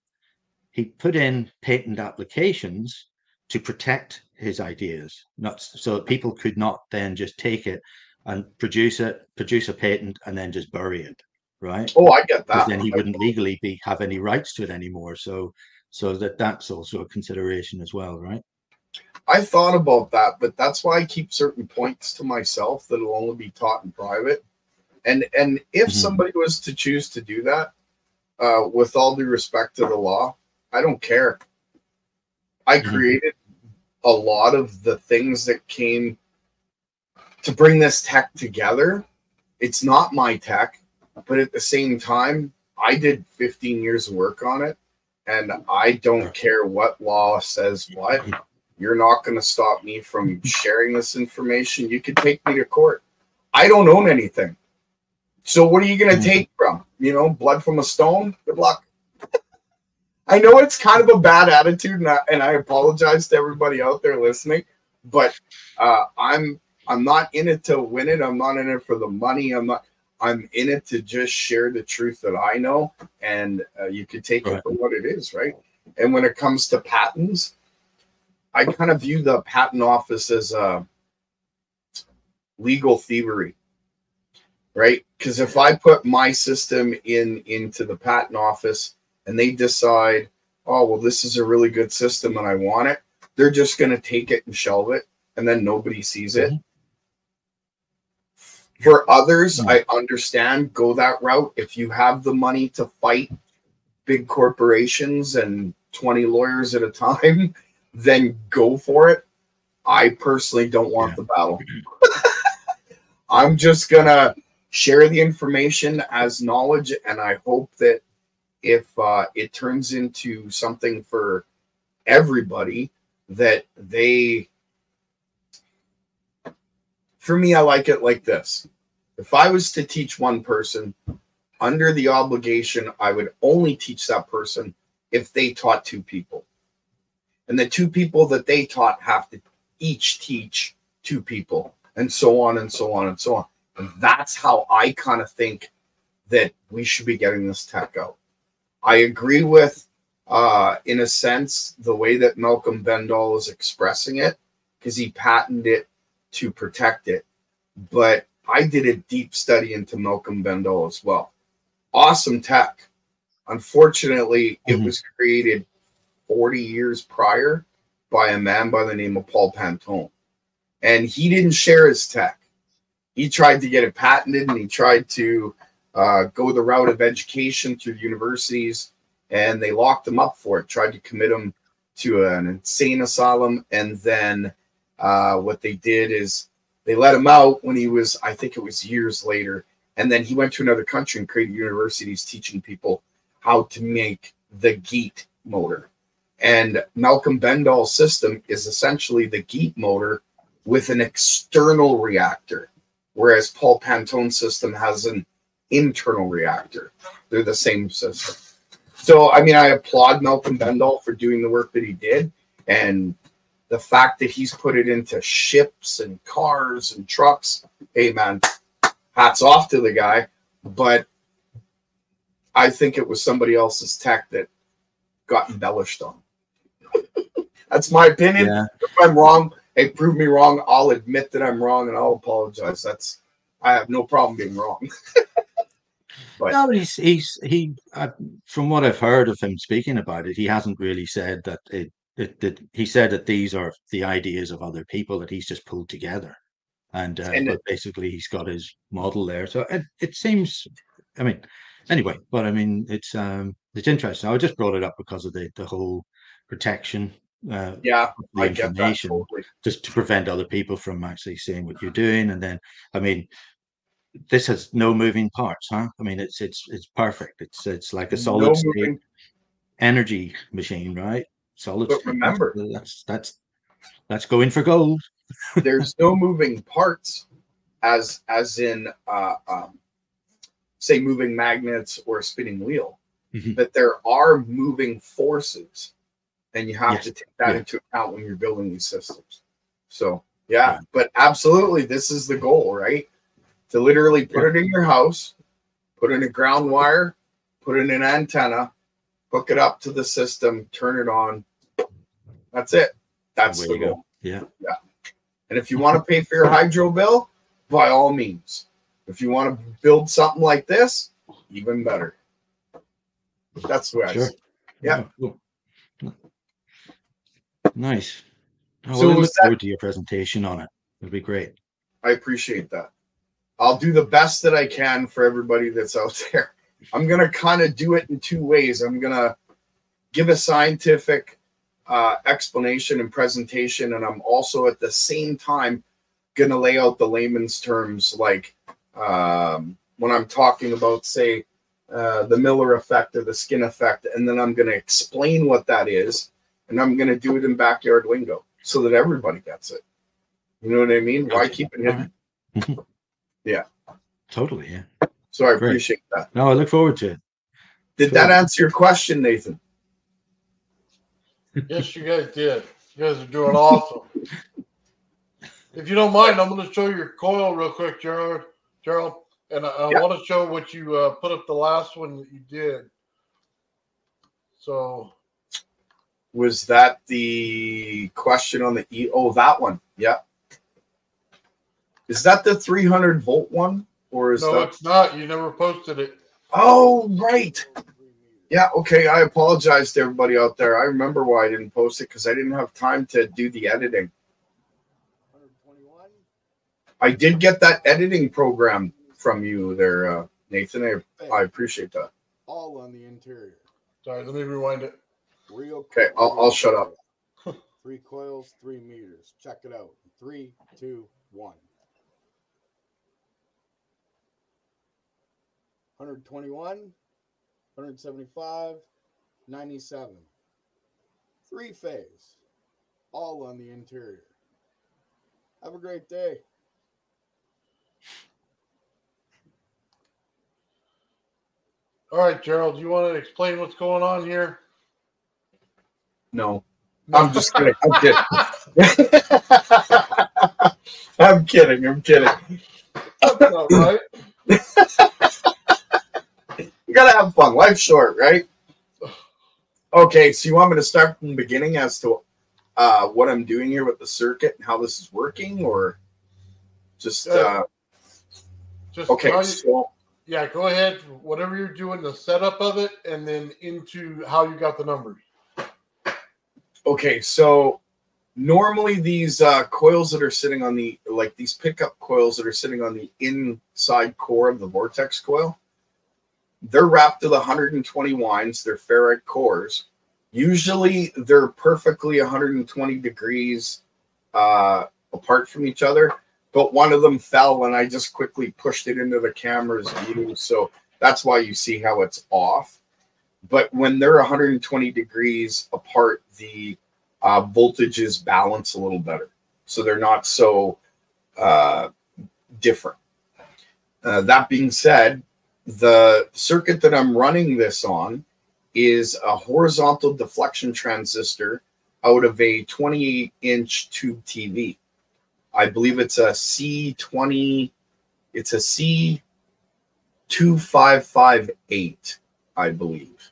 he put in patent applications to protect his ideas, not so that people could not then just take it and produce it, produce a patent, and then just bury it, right? Oh, I get that. Then he wouldn't legally be have any rights to it anymore. So, so that that's also a consideration as well, right? I thought about that, but that's why I keep certain points to myself that'll only be taught in private. And and if mm-hmm. somebody was to choose to do that, uh, with all due respect to the law, I don't care. I mm-hmm. created a lot of the things that came to bring this tech together. It's not my tech, but at the same time, I did 15 years of work on it, and I don't care what law says what. You're not going to stop me from sharing this information. You could take me to court. I don't own anything. So what are you going to mm-hmm. take from? You know, blood from a stone? Good luck. I know it's kind of a bad attitude, and I, and I apologize to everybody out there listening, but uh, I'm I'm not in it to win it. I'm not in it for the money. I'm not. I'm in it to just share the truth that I know, and uh, you can take right. it for what it is, right? And when it comes to patents, I kind of view the patent office as a legal thievery, right? Because if I put my system in into the patent office and they decide, oh, well, this is a really good system and I want it, they're just going to take it and shelve it and then nobody sees it. Mm-hmm. For others, mm-hmm. I understand go that route. If you have the money to fight big corporations and 20 lawyers at a time, then go for it. I personally don't want yeah. the battle. I'm just going to share the information as knowledge and I hope that if uh, it turns into something for everybody that they for me i like it like this. If i was to teach one person under the obligation i would only teach that person if they taught two people. And the two people that they taught have to each teach two people and so on and so on and so on. And that's how i kind of think that we should be getting this tech out. I agree with, uh, in a sense, the way that Malcolm Bendall is expressing it, because he patented it to protect it. But I did a deep study into Malcolm Bendall as well. Awesome tech. Unfortunately, mm-hmm. it was created 40 years prior by a man by the name of Paul Pantone. And he didn't share his tech. He tried to get it patented and he tried to uh, go the route of education through universities, and they locked him up for it, tried to commit him to an insane asylum. And then uh, what they did is they let him out when he was, I think it was years later. And then he went to another country and created universities teaching people how to make the Geet motor. And Malcolm Bendall's system is essentially the Geet motor with an external reactor, whereas Paul Pantone's system has an internal reactor. They're the same system. So, I mean, I applaud Malcolm Bendall for doing the work that he did. And the fact that he's put it into ships and cars and trucks, hey, man, hats off to the guy. But I think it was somebody else's tech that got embellished on. That's my opinion. Yeah. If I'm wrong, hey, prove me wrong. I'll admit that I'm wrong and I'll apologize. That's I have no problem being wrong. but no, but he's he's he. Uh, from what I've heard of him speaking about it, he hasn't really said that it, it that he said that these are the ideas of other people that he's just pulled together, and, uh, and basically he's got his model there. So it, it seems, I mean, anyway, but I mean it's um it's interesting. I just brought it up because of the the whole protection uh, yeah, the I information totally. just to prevent other people from actually seeing what you're doing. And then, I mean, this has no moving parts, huh? I mean, it's it's it's perfect. It's it's like a solid no state energy machine, right? Solid. But remember, that's that's that's going for gold. there's no moving parts, as as in uh, um, say moving magnets or a spinning wheel. Mm-hmm. But there are moving forces, and you have yes. to take that yeah. into account when you're building these systems. So yeah, yeah, but absolutely, this is the goal, right? to literally put it in your house, put in a ground wire, put in an antenna, hook it up to the system, turn it on. That's it. That's the go. goal. Yeah. Yeah. And if you want to pay for your hydro bill, by all means. If you want to build something like this, even better. That's the way I Sure. see. Yeah. cool. Nice. Oh, So I look that- forward to your presentation on it. It'll be great. I appreciate that. I'll do the best that I can for everybody that's out there. I'm going to kind of do it in two ways. I'm going to give a scientific uh, explanation and presentation, and I'm also at the same time going to lay out the layman's terms, like um, when I'm talking about, say, uh, the Miller effect or the skin effect, and then I'm going to explain what that is, and I'm going to do it in backyard lingo so that everybody gets it. You know what I mean? Why Okay. keep it hidden? Yeah. Totally. Yeah. So I Great. appreciate that. No, I look forward to it. Did that answer your question, Nathan? Yes, you guys did. You guys are doing awesome. If you don't mind, I'm going to show your coil real quick, Gerald. Gerald, and I, I Yeah. want to show what you uh, put up the last one that you did. So Was that the question on the E? Oh, that one. Yeah. Is that the 300 volt one, or is no, that? it's not. You never posted it. Oh, right. Yeah. Okay. I apologize to everybody out there. I remember why I didn't post it because I didn't have time to do the editing. 121. I did get that editing program from you there, uh, Nathan. I, I appreciate that. all on the interior. Sorry, let me rewind it. Real Okay, I'll- I'll shut up. Three coils, three meters. Check it out. Three, two, one. 121, 175, 97. Three phase. All on the interior. Have a great day. All right, Gerald, you want to explain what's going on here? No, I'm just kidding. I'm kidding. I'm kidding. I'm kidding. That's not right. Gotta have fun. Life's short, right? Okay, so you want me to start from the beginning as to uh, what I'm doing here with the circuit and how this is working, or just uh, Just okay? you- So yeah, go ahead. Whatever you're doing, the setup of it, and then into how you got the numbers. okay, so normally these uh, coils that are sitting on the like these pickup coils that are sitting on the inside core of the vortex coil, they're wrapped the 120 winds. They're ferrite cores. Usually they're perfectly 120 degrees uh, apart from each other, but one of them fell and I just quickly pushed it into the camera's view. So that's why you see how it's off. But when they're 120 degrees apart, the uh, voltages balance a little better. So they're not so uh, different. Uh, that being said, the circuit that I'm running this on is a horizontal deflection transistor out of a 28 inch tube TV. I believe it's a C20, it's a C2558, I believe.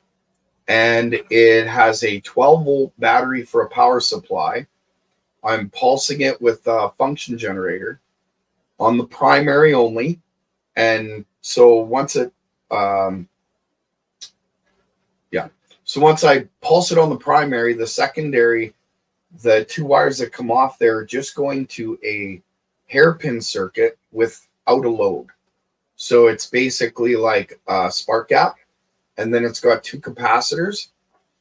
And it has a 12 volt battery for a power supply. I'm pulsing it with a function generator on the primary only. And so once it, um, yeah, so once I pulse it on the primary, the secondary, the two wires that come off there are just going to a hairpin circuit without a load. So it's basically like a spark gap, and then it's got two capacitors,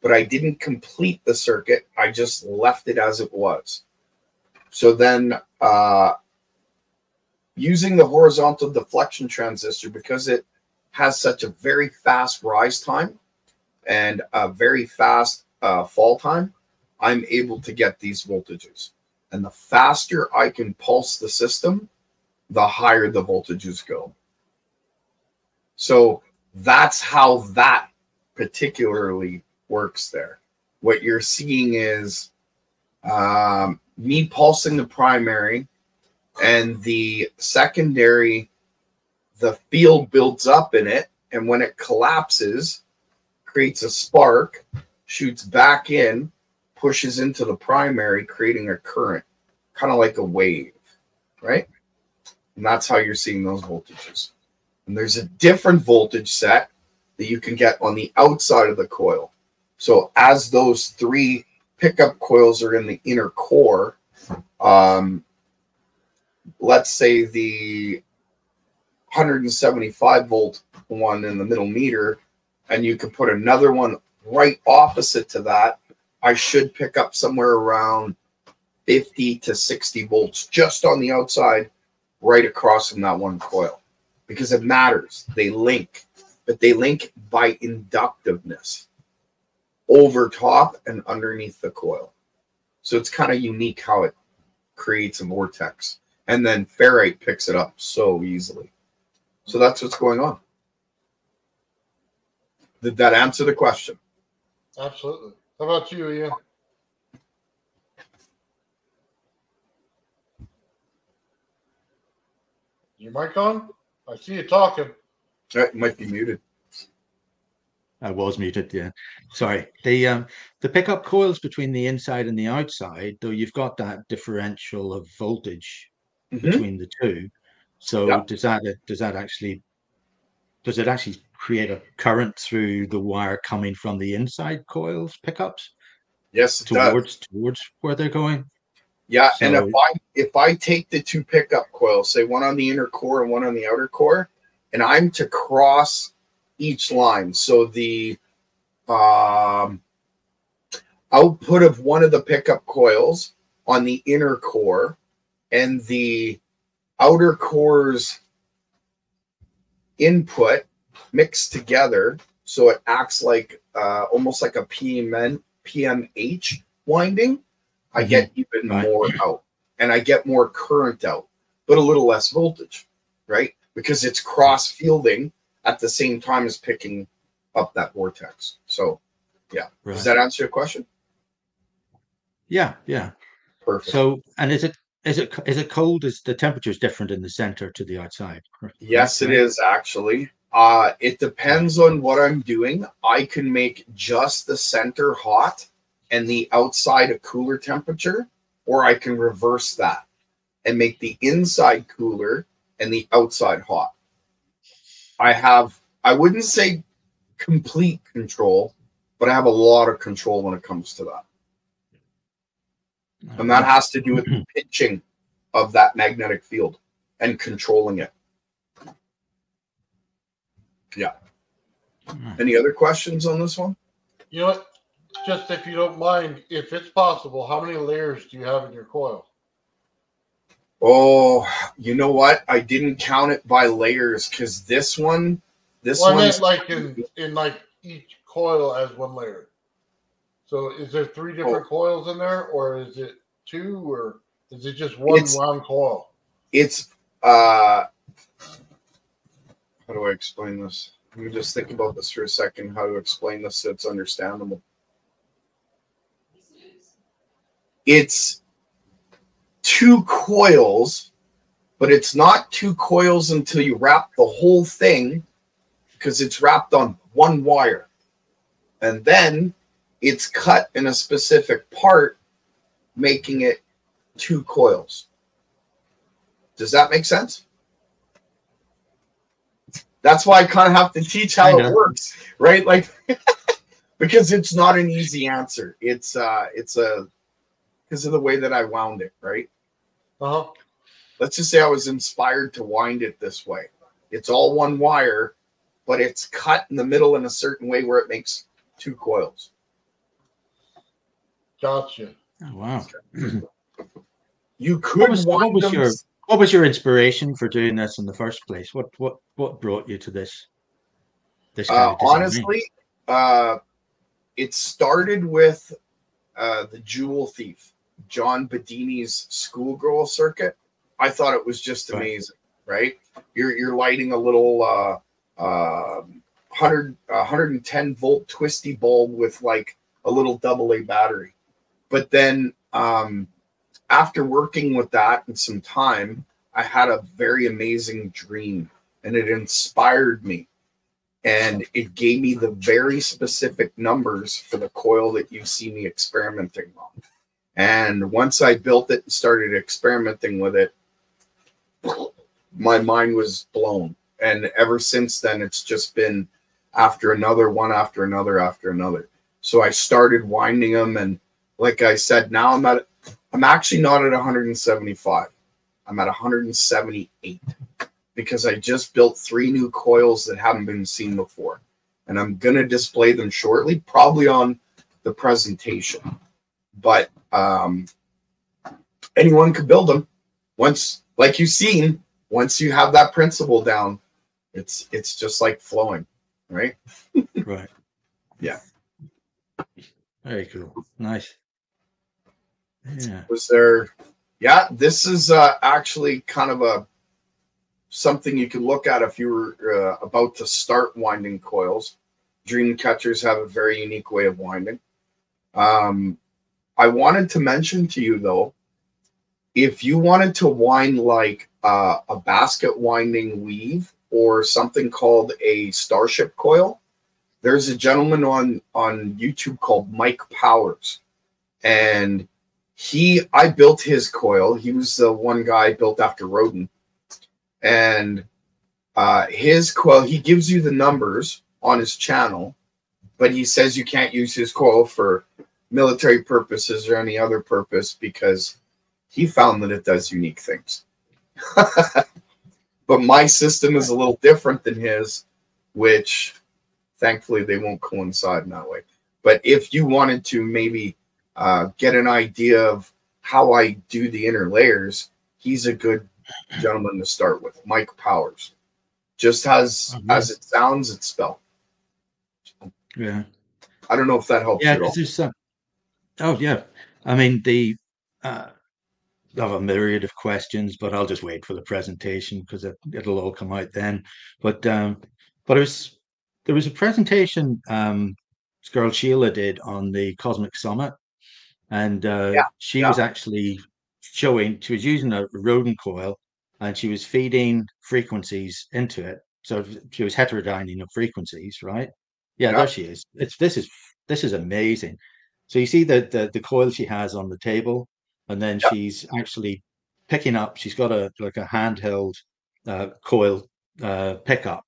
but I didn't complete the circuit. I just left it as it was. So then, uh, using the horizontal deflection transistor, because it has such a very fast rise time and a very fast uh, fall time, I'm able to get these voltages. And the faster I can pulse the system, the higher the voltages go. So that's how that particularly works there. What you're seeing is um, me pulsing the primary and the secondary the field builds up in it, and when it collapses, creates a spark, shoots back in, pushes into the primary, creating a current, kind of like a wave, right? And that's how you're seeing those voltages. And there's a different voltage set that you can get on the outside of the coil. So as those three pickup coils are in the inner core, um, let's say the 175 volt one in the middle meter, and you could put another one right opposite to that, I should pick up somewhere around 50 to 60 volts just on the outside, right across from that one coil, because it matters. They link, but they link by inductiveness over top and underneath the coil. So it's kind of unique how it creates a vortex. And then ferrite picks it up so easily. So that's what's going on. Did that answer the question? Absolutely. How about you, Ian? Your mic on? I see you talking. It might be muted. I was muted. Yeah, sorry. The um, the pickup coils between the inside and the outside, though you've got that differential of voltage mm-hmm. between the two. So does that does that actually does it actually create a current through the wire coming from the inside coils pickups? Yes, towards does. towards where they're going. Yeah, so, and if I if I take the two pickup coils, say one on the inner core and one on the outer core, and I'm to cross each line, so the um, output of one of the pickup coils on the inner core and the outer core's input mixed together so it acts like uh, almost like a PMN, PMH winding, I mm-hmm. get even right. more out and I get more current out, but a little less voltage, right? Because it's cross fielding at the same time as picking up that vortex. So, yeah. Right. Does that answer your question? Yeah, yeah. Perfect. So, and is it is it is it cold? Is the temperature is different in the center to the outside? Yes, it is actually. Uh, it depends on what I'm doing. I can make just the center hot and the outside a cooler temperature, or I can reverse that and make the inside cooler and the outside hot. I have, I wouldn't say complete control, but I have a lot of control when it comes to that. And that has to do with the pitching of that magnetic field and controlling it. Yeah. Hmm. Any other questions on this one? You know what? Just if you don't mind, if it's possible, how many layers do you have in your coil? Oh, you know what? I didn't count it by layers because this one, this well, one, like in in like each coil as one layer. So is there three different oh. coils in there, or is it two, or is it just one it's, round coil? It's uh, how do I explain this? Let me just think about this for a second. How to explain this so it's understandable. It's two coils, but it's not two coils until you wrap the whole thing because it's wrapped on one wire. And then it's cut in a specific part making it two coils. Does that make sense? That's why I kind of have to teach how it works, right? Like because it's not an easy answer. It's uh it's a because of the way that I wound it, right? Uh-huh. Let's just say I was inspired to wind it this way. It's all one wire, but it's cut in the middle in a certain way where it makes two coils. Gotcha. Oh, wow. you could what was, what was your what was your inspiration for doing this in the first place? What what what brought you to this? This kind uh, honestly, uh, it started with uh, the Joule Thief, John Bedini's schoolgirl circuit. I thought it was just amazing, right? right? You're you're lighting a little uh, uh, 100 110 volt twisty bulb with like a little double A battery but then um, after working with that and some time, I had a very amazing dream. and it inspired me. And it gave me the very specific numbers for the coil that you see me experimenting on. And once I built it and started experimenting with it, my mind was blown. And ever since then, it's just been after another, one after another, after another. So I started winding them. And like I said, now I'm at, I'm actually not at 175. I'm at 178 because I just built three new coils that haven't been seen before. And I'm going to display them shortly, probably on the presentation. But um, anyone could build them once, like you've seen, once you have that principle down, it's it's just like flowing, right? right. Yeah. Very cool. Nice. Yeah. Was there? Yeah, this is uh, actually kind of a something you could look at if you were uh, about to start winding coils. Dream catchers have a very unique way of winding. Um, I wanted to mention to you though, if you wanted to wind like uh, a basket winding weave or something called a starship coil, there's a gentleman on on YouTube called Mike Powers, and he I built his coil. He was the one guy built after Rodin, and uh, his coil he gives you the numbers on his channel, but he says you can't use his coil for military purposes or any other purpose because he found that it does unique things. but my system is a little different than his, which thankfully they won't coincide in that way. But if you wanted to maybe uh, get an idea of how I do the inner layers, he's a good gentleman to start with. Mike Powers, just as mm-hmm. as it sounds, it's spelled. Yeah, I don't know if that helps. Yeah, there's some, Oh yeah, I mean the uh, I have a myriad of questions, but I'll just wait for the presentation because it, it'll all come out then. But um, but it was there was a presentation um, this girl Sheila did on the Cosmic Summit, and uh, yeah, she yeah. was actually showing she was using a Rodin coil and she was feeding frequencies into it. So she was heterodyning the frequencies, right? Yeah, yeah, there she is. It's this is this is amazing. So you see the, the, the coil she has on the table, and then yep. she's actually picking up. She's got a like a handheld uh, coil uh, pickup,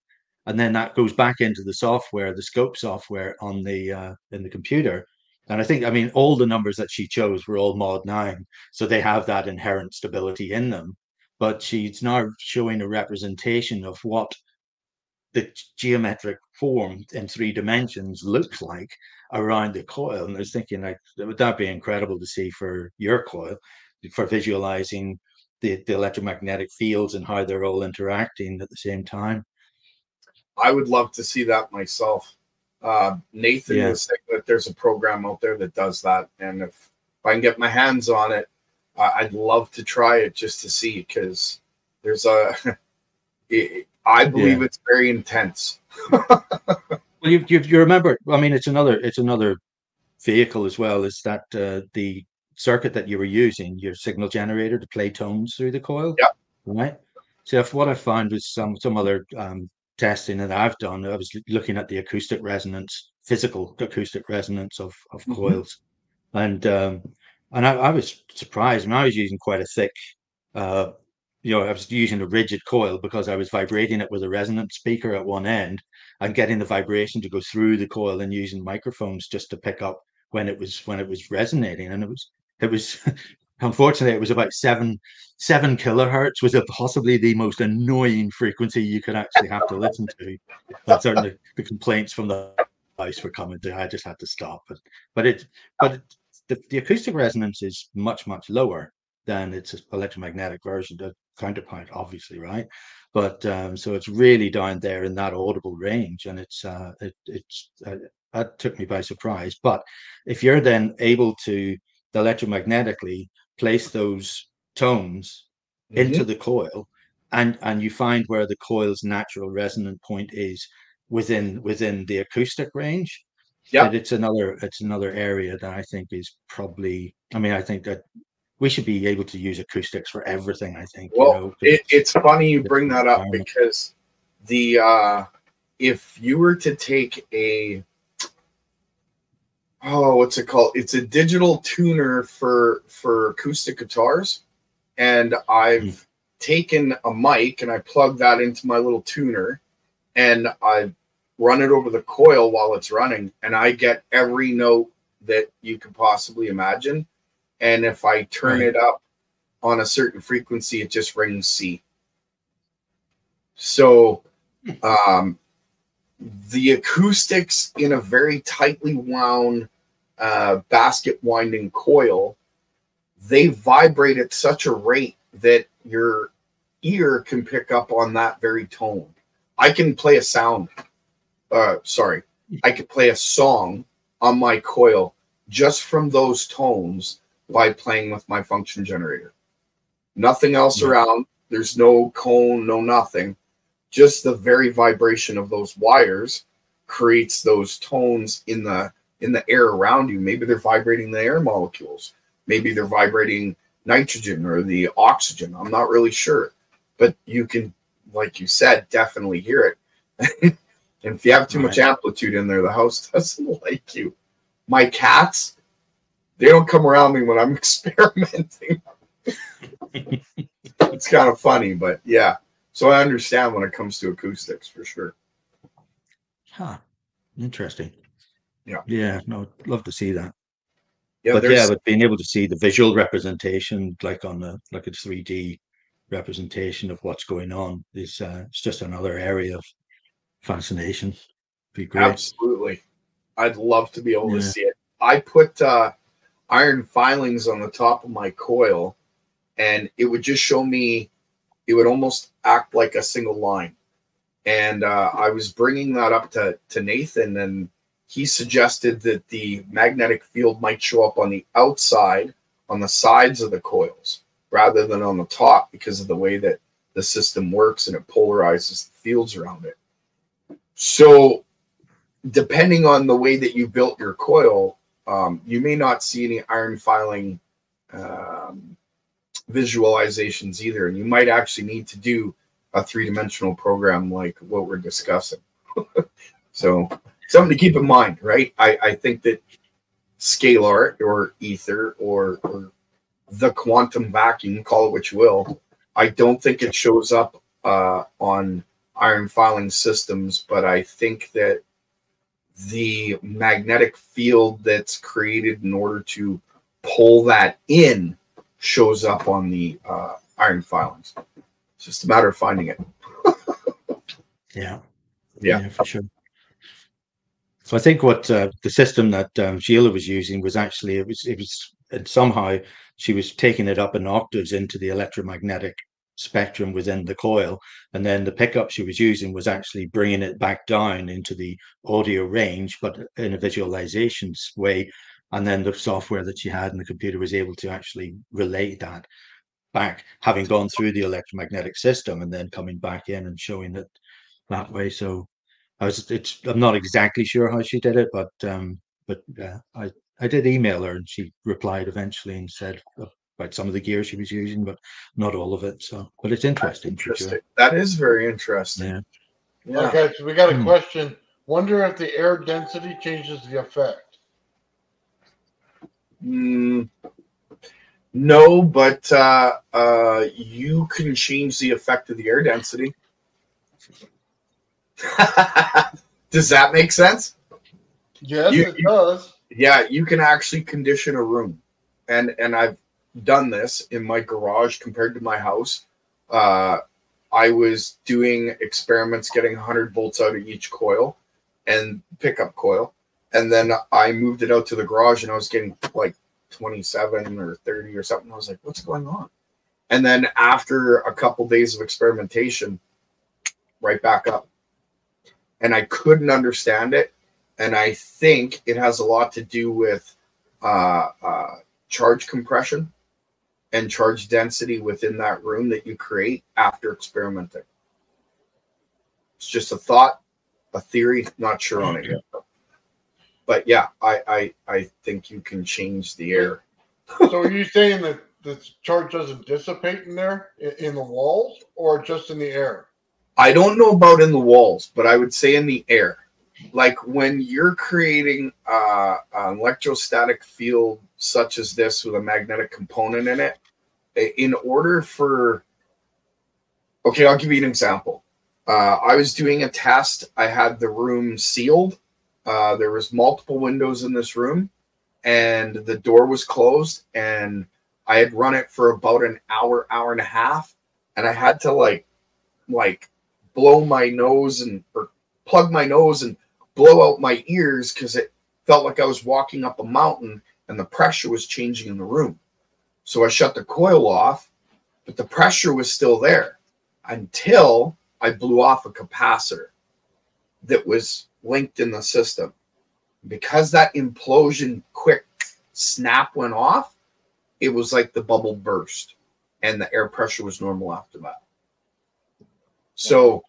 and then that goes back into the software, the scope software on the uh, in the computer. And I think, I mean, all the numbers that she chose were all mod nine, so they have that inherent stability in them. But she's now showing a representation of what the geometric form in three dimensions looks like around the coil. And I was thinking, like, would that be incredible to see for your coil, for visualizing the, the electromagnetic fields and how they're all interacting at the same time? I would love to see that myself. Uh, Nathan yeah. was saying that there's a program out there that does that, and if, if I can get my hands on it, uh, I'd love to try it just to see because there's a. it, I believe yeah. it's very intense. well, you, you, you remember? I mean, it's another it's another vehicle as well. Is that uh, the circuit that you were using, your signal generator to play tones through the coil? Yeah. Right. So if what I found was some some other um, testing that I've done, I was looking at the acoustic resonance, physical acoustic resonance of of mm-hmm. coils, and um, and I, I, was surprised. I, mean, I was using quite a thick uh, you know, I was using a rigid coil because I was vibrating it with a resonant speaker at one end and getting the vibration to go through the coil and using microphones just to pick up when it was when it was resonating. And it was it was unfortunately it was about seven seven kilohertz was a possibly the most annoying frequency you could actually have to listen to. But certainly the complaints from the house were coming to I just had to stop. But but it but it, the, the acoustic resonance is much much lower than its electromagnetic version the counterpoint, obviously, right? But um, so it's really down there in that audible range, and it's uh, it, it's uh, that took me by surprise. But if you're then able to electromagnetically place those tones mm-hmm. into the coil, and and you find where the coil's natural resonant point is within within the acoustic range, yeah it's another it's another area that i think is probably i mean i think that we should be able to use acoustics for everything. I think. Well, you know, it, it's funny you bring that up because the uh, if you were to take a oh what's it called? It's a digital tuner for for acoustic guitars. And i've mm. taken a mic and i plug that into my little tuner and i run it over the coil while it's running. And i get every note that you could possibly imagine. And if i turn right. it up on a certain frequency it just rings c. So um the acoustics in a very tightly wound uh, basket winding coil, they vibrate at such a rate that your ear can pick up on that very tone. I can play a sound, uh, sorry, I could play a song on my coil just from those tones by playing with my function generator. Nothing else yeah. around. There's no cone, no nothing just the very vibration of those wires creates those tones in the in the air around you maybe they're vibrating the air molecules maybe they're vibrating nitrogen or the oxygen i'm not really sure but you can like you said definitely hear it and if you have too right. much amplitude in there the house doesn't like you my cats they don't come around me when i'm experimenting it's kind of funny but yeah so I understand when it comes to acoustics for sure. Huh. Interesting. Yeah. Yeah. No, love to see that. Yeah, but yeah, but being able to see the visual representation, like on the like a 3D representation of what's going on, is uh, it's just another area of fascination. Be great. Absolutely. I'd love to be able yeah. to see it. I put uh, iron filings on the top of my coil, and it would just show me it would almost act like a single line. And uh, I was bringing that up to, to Nathan, and he suggested that the magnetic field might show up on the outside, on the sides of the coils, rather than on the top because of the way that the system works and it polarizes the fields around it. So, depending on the way that you built your coil, um, you may not see any iron filing um, visualizations either. And you might actually need to do a three dimensional program like what we're discussing. so, something to keep in mind, right? I, I think that scalar or ether or, or the quantum vacuum, call it what you will, I don't think it shows up uh, on iron filing systems, but I think that the magnetic field that's created in order to pull that in shows up on the uh, iron filings. It's just a matter of finding it. yeah. yeah. yeah. for sure. So I think what uh, the system that um, Sheila was using was actually it was it was and somehow she was taking it up in octaves into the electromagnetic spectrum within the coil, and then the pickup she was using was actually bringing it back down into the audio range, but in a visualizations way. And then the software that she had in the computer was able to actually relate that back having gone through the electromagnetic system and then coming back in and showing it that way. So i was it's i'm not exactly sure how she did it but um but uh, i i did email her and she replied eventually and said about some of the gear she was using but not all of it so but it's interesting, interesting. Sure. that is very interesting yeah. yeah okay so we got a hmm. question wonder if the air density changes the effect Mm, no, but uh, uh, you can change the effect of the air density. does that make sense? Yes, you, it does. Yeah, you can actually condition a room, and and I've done this in my garage compared to my house. Uh, I was doing experiments, getting 100 volts out of each coil and pickup coil, and then I moved it out to the garage and I was getting like 27 or 30 or something. I was like, what's going on? And then after a couple days of experimentation, right back up. And I couldn't understand it. And I think it has a lot to do with uh, uh, charge compression and charge density within that room that you create after experimenting. It's just a thought, a theory, not sure on it yet but yeah, I, I I think you can change the air. so are you saying that the charge doesn't dissipate in there in the walls or just in the air? I don't know about in the walls, but I would say in the air. Like when you're creating uh, an electrostatic field such as this with a magnetic component in it, in order for, okay, I'll give you an example. Uh, I was doing a test. I had the room sealed. Uh, there was multiple windows in this room, and the door was closed. And I had run it for about an hour, hour and a half, and I had to like, like, blow my nose and or plug my nose and blow out my ears because it felt like I was walking up a mountain and the pressure was changing in the room. So I shut the coil off, but the pressure was still there until I blew off a capacitor that was linked in the system. Because that implosion quick snap went off, it was like the bubble burst and the air pressure was normal after that. So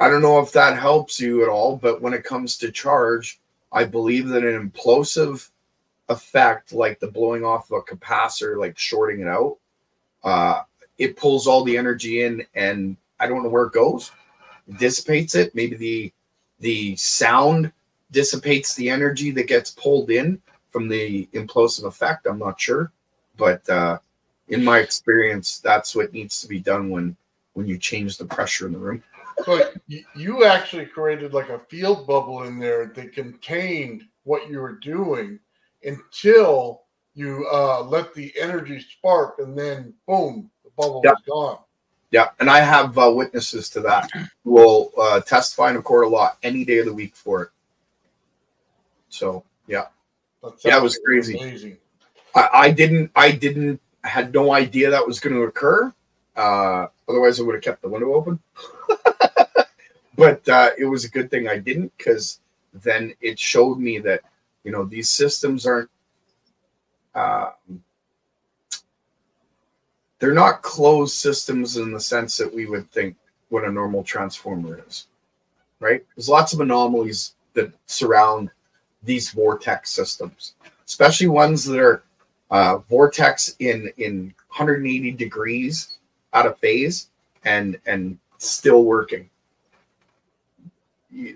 I don't know if that helps you at all, but when it comes to charge, I believe that an implosive effect like the blowing off of a capacitor, like shorting it out, uh, it pulls all the energy in, and I don't know where it goes. It dissipates it. Maybe the the sound dissipates the energy that gets pulled in from the implosive effect. I'm not sure, but uh, in my experience, that's what needs to be done when when you change the pressure in the room. So you actually created like a field bubble in there that contained what you were doing until you uh, let the energy spark, and then boom, the bubble yep. was gone. Yeah, and I have uh, witnesses to that who will uh, testify in a court of law any day of the week for it. So yeah, yeah, it was crazy. I, I, didn't, I didn't, I had no idea that was going to occur. Uh, otherwise, I would have kept the window open. but uh, it was a good thing I didn't because then it showed me that you know, these systems aren't. Uh, they're not closed systems in the sense that we would think what a normal transformer is, right? There's lots of anomalies that surround these vortex systems, especially ones that are uh, vortex in in 180 degrees out of phase and and still working.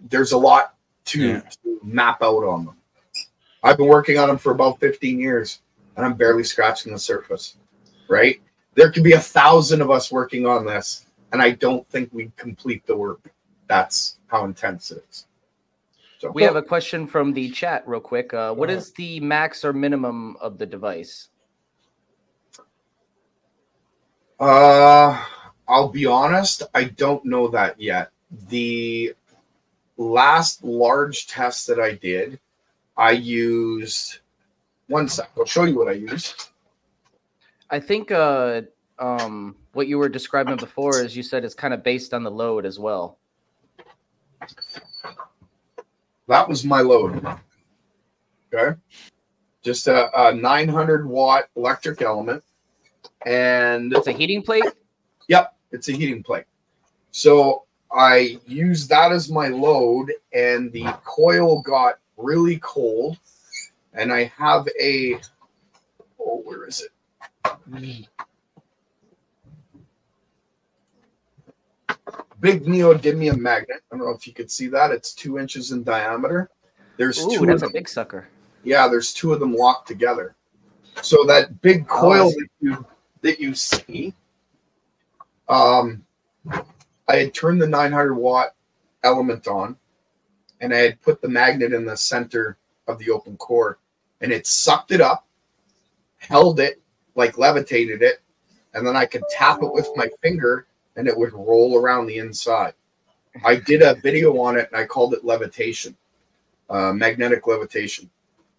There's a lot to, yeah. to map out on them. I've been working on them for about 15 years and I'm barely scratching the surface, right? There could be a thousand of us working on this, and I don't think we'd complete the work. That's how intense it is. So, we have a question from the chat, real quick. Uh, what is the max or minimum of the device? Uh, I'll be honest, I don't know that yet. The last large test that I did, I used one sec. I'll show you what I used. I think uh, um, what you were describing before, as you said, is kind of based on the load as well. That was my load. Okay. Just a, a 900 watt electric element. And it's a heating plate? Yep. It's a heating plate. So I used that as my load, and the coil got really cold, and I have a oh, where is it? Big neodymium magnet. I don't know if you could see that. It's two inches in diameter. There's Ooh, two. That's a big sucker. Yeah, there's two of them locked together. So that big oh, coil oh, that you that you see, um, I had turned the 900 watt element on, and I had put the magnet in the center of the open core and it sucked it up, held it, like levitated it, and then I could tap it with my finger and it would roll around the inside. I did a video on it and I called it levitation, uh, magnetic levitation.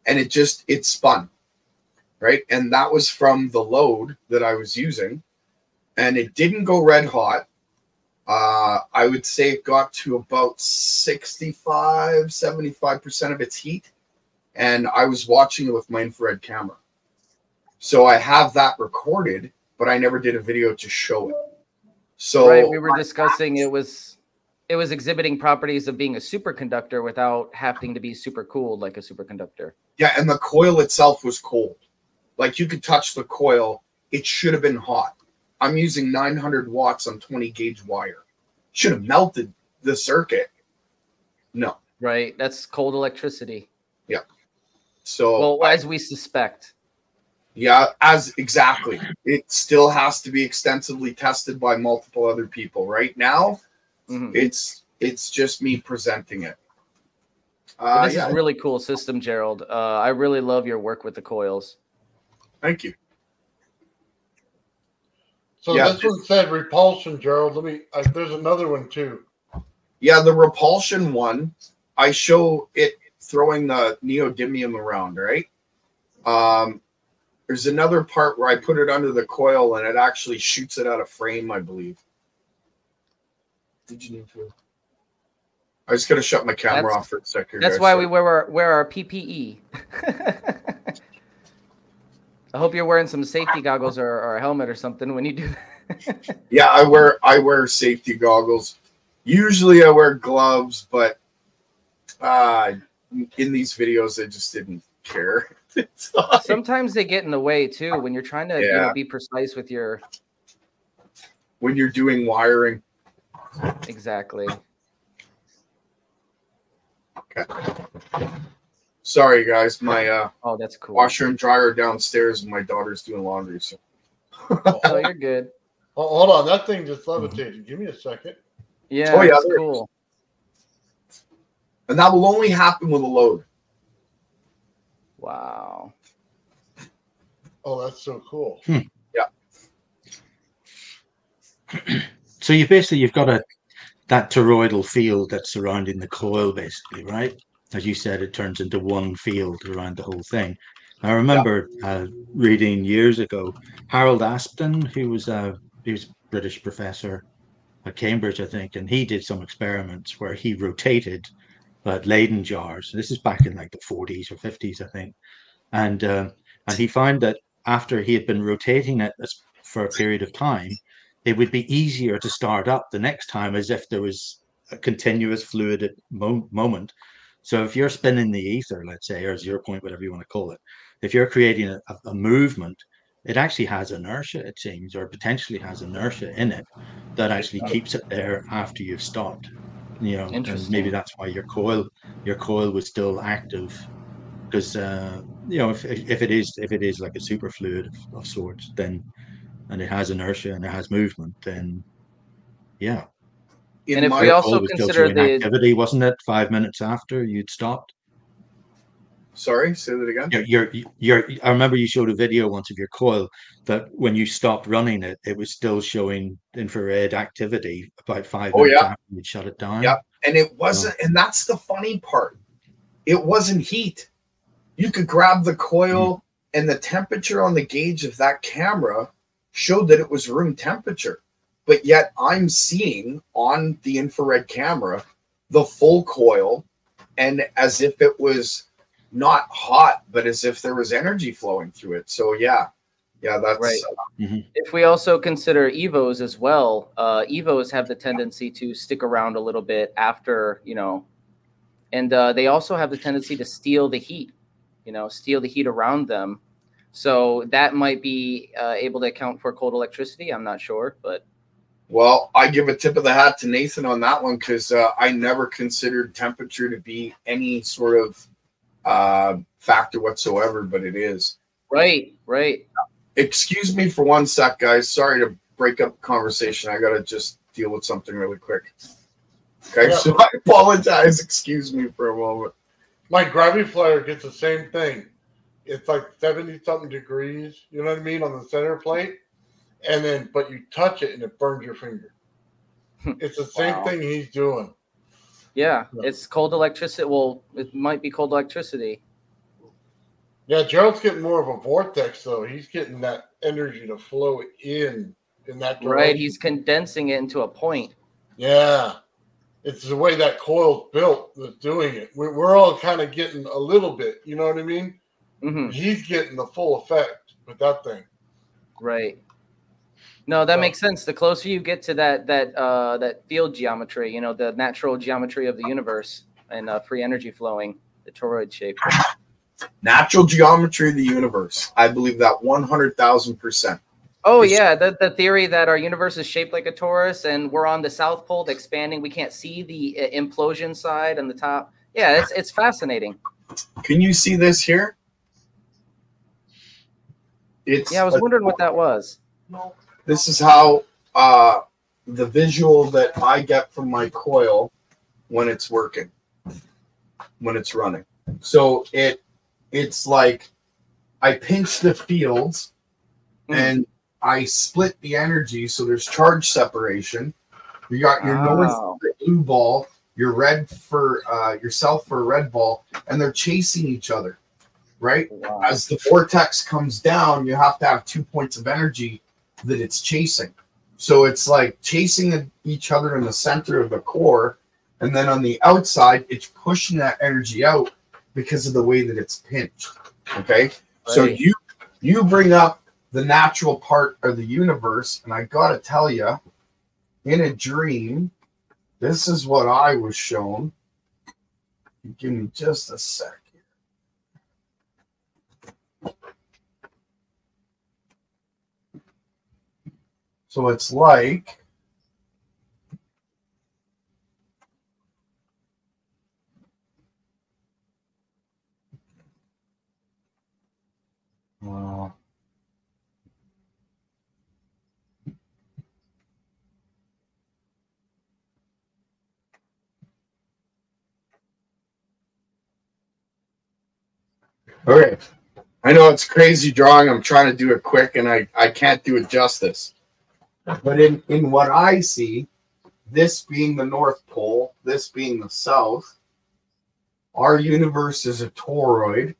And it just, it spun, right? And that was from the load that I was using. And it didn't go red hot uh, I would say it got to about 65, 75% of its heat. And I was watching it with my infrared camera. So I have that recorded, but I never did a video to show it. So right, we were discussing it was it was exhibiting properties of being a superconductor without having to be super cooled like a superconductor. Yeah, and the coil itself was cold. Like you could touch the coil, it should have been hot. I'm using 900 watts on 20 gauge wire. should have melted the circuit. No. Right. That's cold electricity. Yeah. So well, as we suspect. Yeah, as exactly. It still has to be extensively tested by multiple other people. Right now, mm-hmm. it's it's just me presenting it. Uh, this yeah. is really cool system, Gerald. Uh, I really love your work with the coils. Thank you. So yeah. this one said repulsion, Gerald. Let me. Uh, there's another one too. Yeah, the repulsion one. I show it throwing the neodymium around, right? Um, there's another part where I put it under the coil and it actually shoots it out of frame, I believe. Did you need to? I was gonna shut my camera that's, off for a second. That's why we wear our wear our PPE. I hope you're wearing some safety goggles or, or a helmet or something when you do that. yeah, I wear I wear safety goggles. Usually I wear gloves, but uh in these videos I just didn't care. Sometimes they get in the way too when you're trying to yeah. you know, be precise with your when you're doing wiring. Exactly. Okay. Sorry guys, my uh oh that's cool. Washer and dryer downstairs and my daughter's doing laundry. So oh, you're good. Oh, hold on, that thing just levitated. Mm-hmm. Give me a second. Yeah, oh, yeah, that's cool. And that will only happen with a load. Wow. Oh, that's so cool. Hmm. Yeah. so you basically you've got a that toroidal field that's surrounding the coil, basically, right? As you said, it turns into one field around the whole thing. I remember yeah. uh, reading years ago Harold Aspden, who was a he was a British professor at Cambridge, I think, and he did some experiments where he rotated uh, Leyden jars. This is back in like the 40s or 50s, I think, and uh, and he found that after he had been rotating it for a period of time, it would be easier to start up the next time as if there was a continuous fluid mo- moment. So if you're spinning the ether, let's say, or zero point, whatever you want to call it, if you're creating a, a movement, it actually has inertia, it seems, or potentially has inertia in it that actually keeps it there after you've stopped. You know, and maybe that's why your coil, your coil was still active, because uh, you know if, if it is if it is like a superfluid of, of sorts, then and it has inertia and it has movement, then yeah. In and if we also consider the activity, wasn't it five minutes after you'd stopped? Sorry, say that again. You're, you're, you're, I remember you showed a video once of your coil that when you stopped running it, it was still showing infrared activity about five oh, minutes yeah. after you shut it down. Yeah, and it wasn't, and that's the funny part. It wasn't heat. You could grab the coil, mm. and the temperature on the gauge of that camera showed that it was room temperature. But yet, I'm seeing on the infrared camera the full coil, and as if it was not hot, but as if there was energy flowing through it. So yeah, yeah, that's right. Uh, mm-hmm. If we also consider EVOs as well, uh, EVOs have the tendency to stick around a little bit after you know, and uh, they also have the tendency to steal the heat, you know, steal the heat around them. So that might be uh, able to account for cold electricity. I'm not sure, but. Well, I give a tip of the hat to Nathan on that one because uh, I never considered temperature to be any sort of uh, factor whatsoever, but it is. Right, right. Excuse me for one sec, guys. Sorry to break up the conversation. I got to just deal with something really quick. Okay, yeah. so I apologize. Excuse me for a moment. My gravity flyer gets the same thing. It's like 70 something degrees, you know what I mean, on the center plate. And then, but you touch it and it burns your finger. It's the same wow. thing he's doing. Yeah, it's cold electricity. Well, it might be cold electricity. Yeah, Gerald's getting more of a vortex though. He's getting that energy to flow in in that direction. Right, he's condensing it into a point. Yeah, it's the way that coil's built that's doing it. We're, we're all kind of getting a little bit. You know what I mean? Mm-hmm. He's getting the full effect with that thing. Right. No, that so, makes sense. The closer you get to that that uh, that field geometry, you know, the natural geometry of the universe and uh, free energy flowing, the toroid shape. Natural geometry of the universe. I believe that one hundred thousand percent. Oh it's, yeah, the, the theory that our universe is shaped like a torus and we're on the south pole expanding. We can't see the uh, implosion side and the top. Yeah, it's it's fascinating. Can you see this here? It's yeah. I was a, wondering what that was. This is how uh, the visual that I get from my coil when it's working, when it's running. So it it's like I pinch the fields mm. and I split the energy so there's charge separation. You got your wow. north blue ball, your red for uh, yourself for red ball, and they're chasing each other. Right wow. as the vortex comes down, you have to have two points of energy that it's chasing. So it's like chasing each other in the center of the core, and then on the outside, it's pushing that energy out because of the way that it's pinched. Okay, right. so you you bring up the natural part of the universe. And I got to tell you, in a dream, this is what I was shown. Give me just a sec. So it's like well, Okay. I know it's crazy drawing. I'm trying to do it quick and I, I can't do it justice. But in, in what I see, this being the North Pole, this being the South, our universe is a toroid.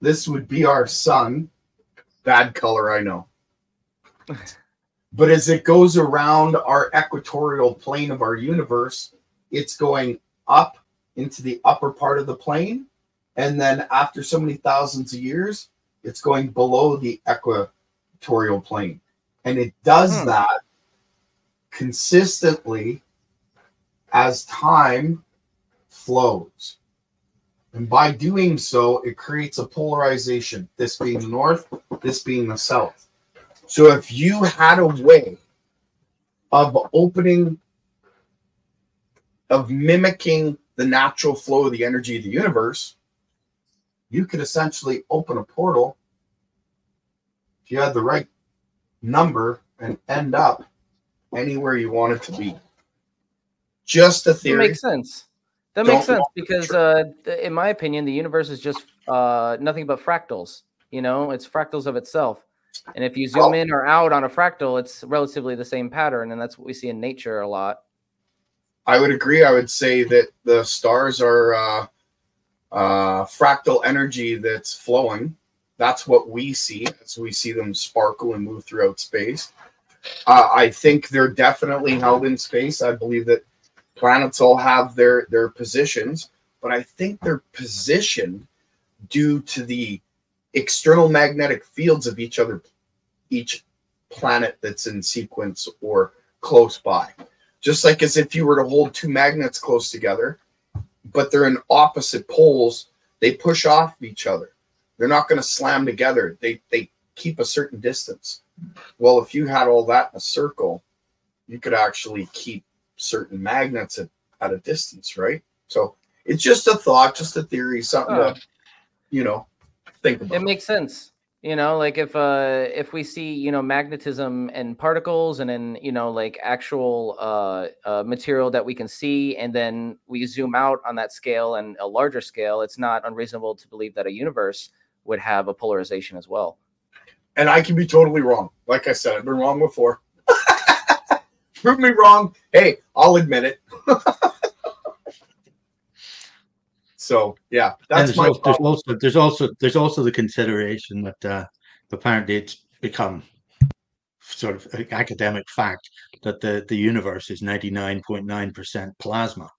This would be our sun. Bad color, I know. but as it goes around our equatorial plane of our universe, it's going up into the upper part of the plane and then after so many thousands of years, it's going below the equatorial plane. And it does hmm. that consistently as time flows. And by doing so, it creates a polarization, this being the north, this being the south. So if you had a way of opening, of mimicking the natural flow of the energy of the universe, you could essentially open a portal if you had the right number and end up anywhere you want it to be. Just a theory. That makes sense. That Don't makes sense because, uh, in my opinion, the universe is just uh, nothing but fractals. You know, it's fractals of itself. And if you zoom oh. in or out on a fractal, it's relatively the same pattern, and that's what we see in nature a lot. I would agree. I would say that the stars are uh, uh, fractal energy that's flowing. That's what we see as we see them sparkle and move throughout space. Uh, I think they're definitely held in space. I believe that planets all have their their positions, but I think they're positioned due to the external magnetic fields of each other, each planet that's in sequence or close by. Just like as if you were to hold two magnets close together, but they're in opposite poles. They push off each other. They're not going to slam together. They they keep a certain distance. Well, if you had all that in a circle, you could actually keep certain magnets at, at a distance, right? So it's just a thought, just a theory, something to, you know, think about. It makes sense you know like if uh if we see you know magnetism and particles and then you know like actual uh, uh material that we can see and then we zoom out on that scale and a larger scale it's not unreasonable to believe that a universe would have a polarization as well. And i can be totally wrong. Like i said i've been wrong before. Prove me wrong. Hey i'll admit it. So yeah, that's there's my. Also, there's also there's also there's also the consideration that uh, apparently it's become sort of academic fact that the the universe is 99.9% plasma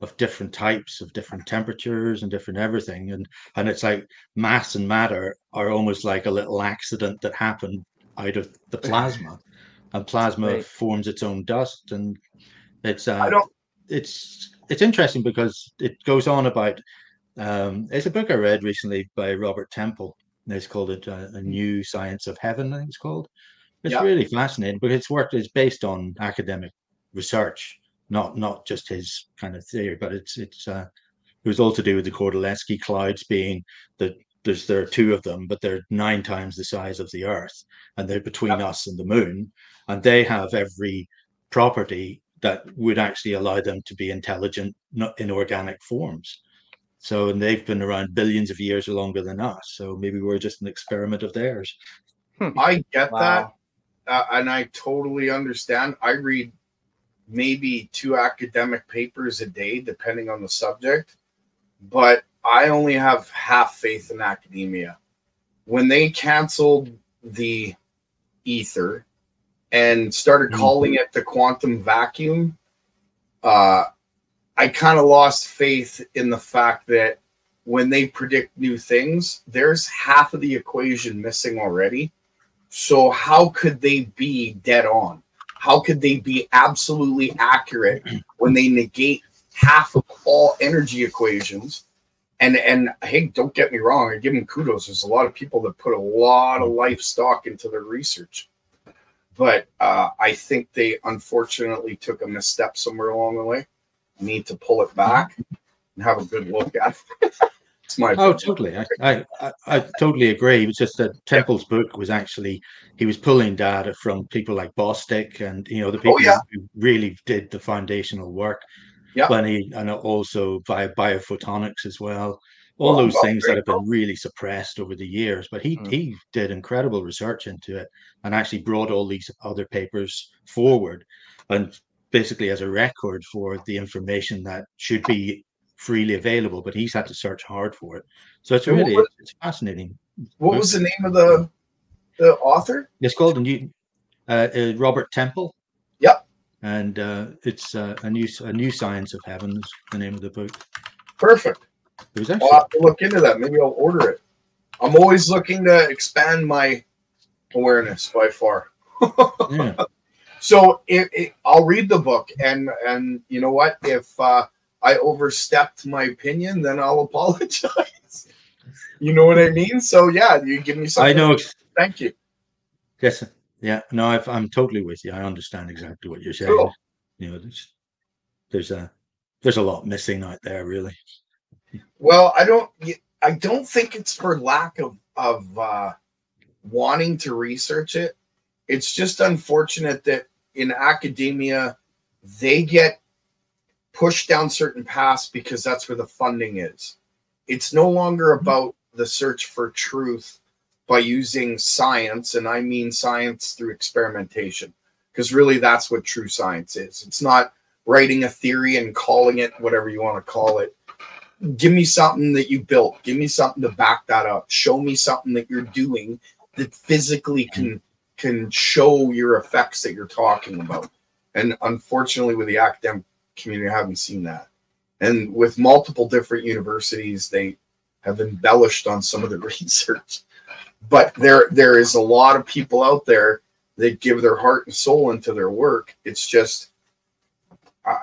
of different types of different temperatures and different everything and and it's like mass and matter are almost like a little accident that happened out of the plasma and plasma right. forms its own dust and it's uh, it's it's interesting because it goes on about. Um, it's a book I read recently by Robert Temple. It's called it, uh, a New Science of Heaven. I think it's called, it's yeah. really fascinating because it's work is based on academic research, not not just his kind of theory, but it's it's uh, it was all to do with the Kordylewski clouds being that there's there are two of them, but they're nine times the size of the Earth, and they're between yeah. us and the Moon, and they have every property that would actually allow them to be intelligent in organic forms. So, and they've been around billions of years longer than us. So maybe we're just an experiment of theirs. Hmm. I get wow. that. Uh, and I totally understand. I read maybe two academic papers a day, depending on the subject, but I only have half faith in academia. When they canceled the ether and started mm-hmm. calling it the quantum vacuum, uh, I kind of lost faith in the fact that when they predict new things, there's half of the equation missing already. So, how could they be dead on? How could they be absolutely accurate when they negate half of all energy equations? And and hey, don't get me wrong, I give them kudos. There's a lot of people that put a lot of life stock into their research but uh, I think they unfortunately took a misstep somewhere along the way. Need to pull it back and have a good look at it. it's oh, totally. I, I, I, totally agree. It was just that Temple's book was actually he was pulling data from people like Bostick and you know the oh, people oh, yeah. who really did the foundational work. Yeah. Plenty and also via biophotonics as well all well, those well, things that have been really suppressed over the years. But he mm. he did incredible research into it and actually brought all these other papers forward, and basically as a record for the information that should be freely available. But he's had to search hard for it. So it's really was, it's fascinating. What was the name of the the author? It's called a new uh, uh, Robert Temple. Yep. And uh, it's uh, a new a new science of heaven is the name of the book. Perfect. Actually... I'll have to look into that. Maybe I'll order it. I'm always looking to expand my awareness by far. yeah. So it, it, I'll read the book, and and you know what? If uh, I overstepped my opinion, then I'll apologize. you know what I mean? So yeah, you give me something. I know. Thank you. Yes. Yeah. No, i am totally with you. I understand exactly what you're saying. Cool. You know, there's there's a there's a lot missing out there, really. Well, I don't. I don't think it's for lack of of uh, wanting to research it. It's just unfortunate that in academia they get pushed down certain paths because that's where the funding is. It's no longer mm-hmm. about the search for truth by using science, and I mean science through experimentation, because really that's what true science is. It's not writing a theory and calling it whatever you want to call it give me something that you built give me something to back that up show me something that you're doing that physically can can show your effects that you're talking about and unfortunately with the academic community. I haven't seen that. And with multiple different universities they have embellished on some of the research. But there there is a lot of people out there that give their heart and soul into their work. It's just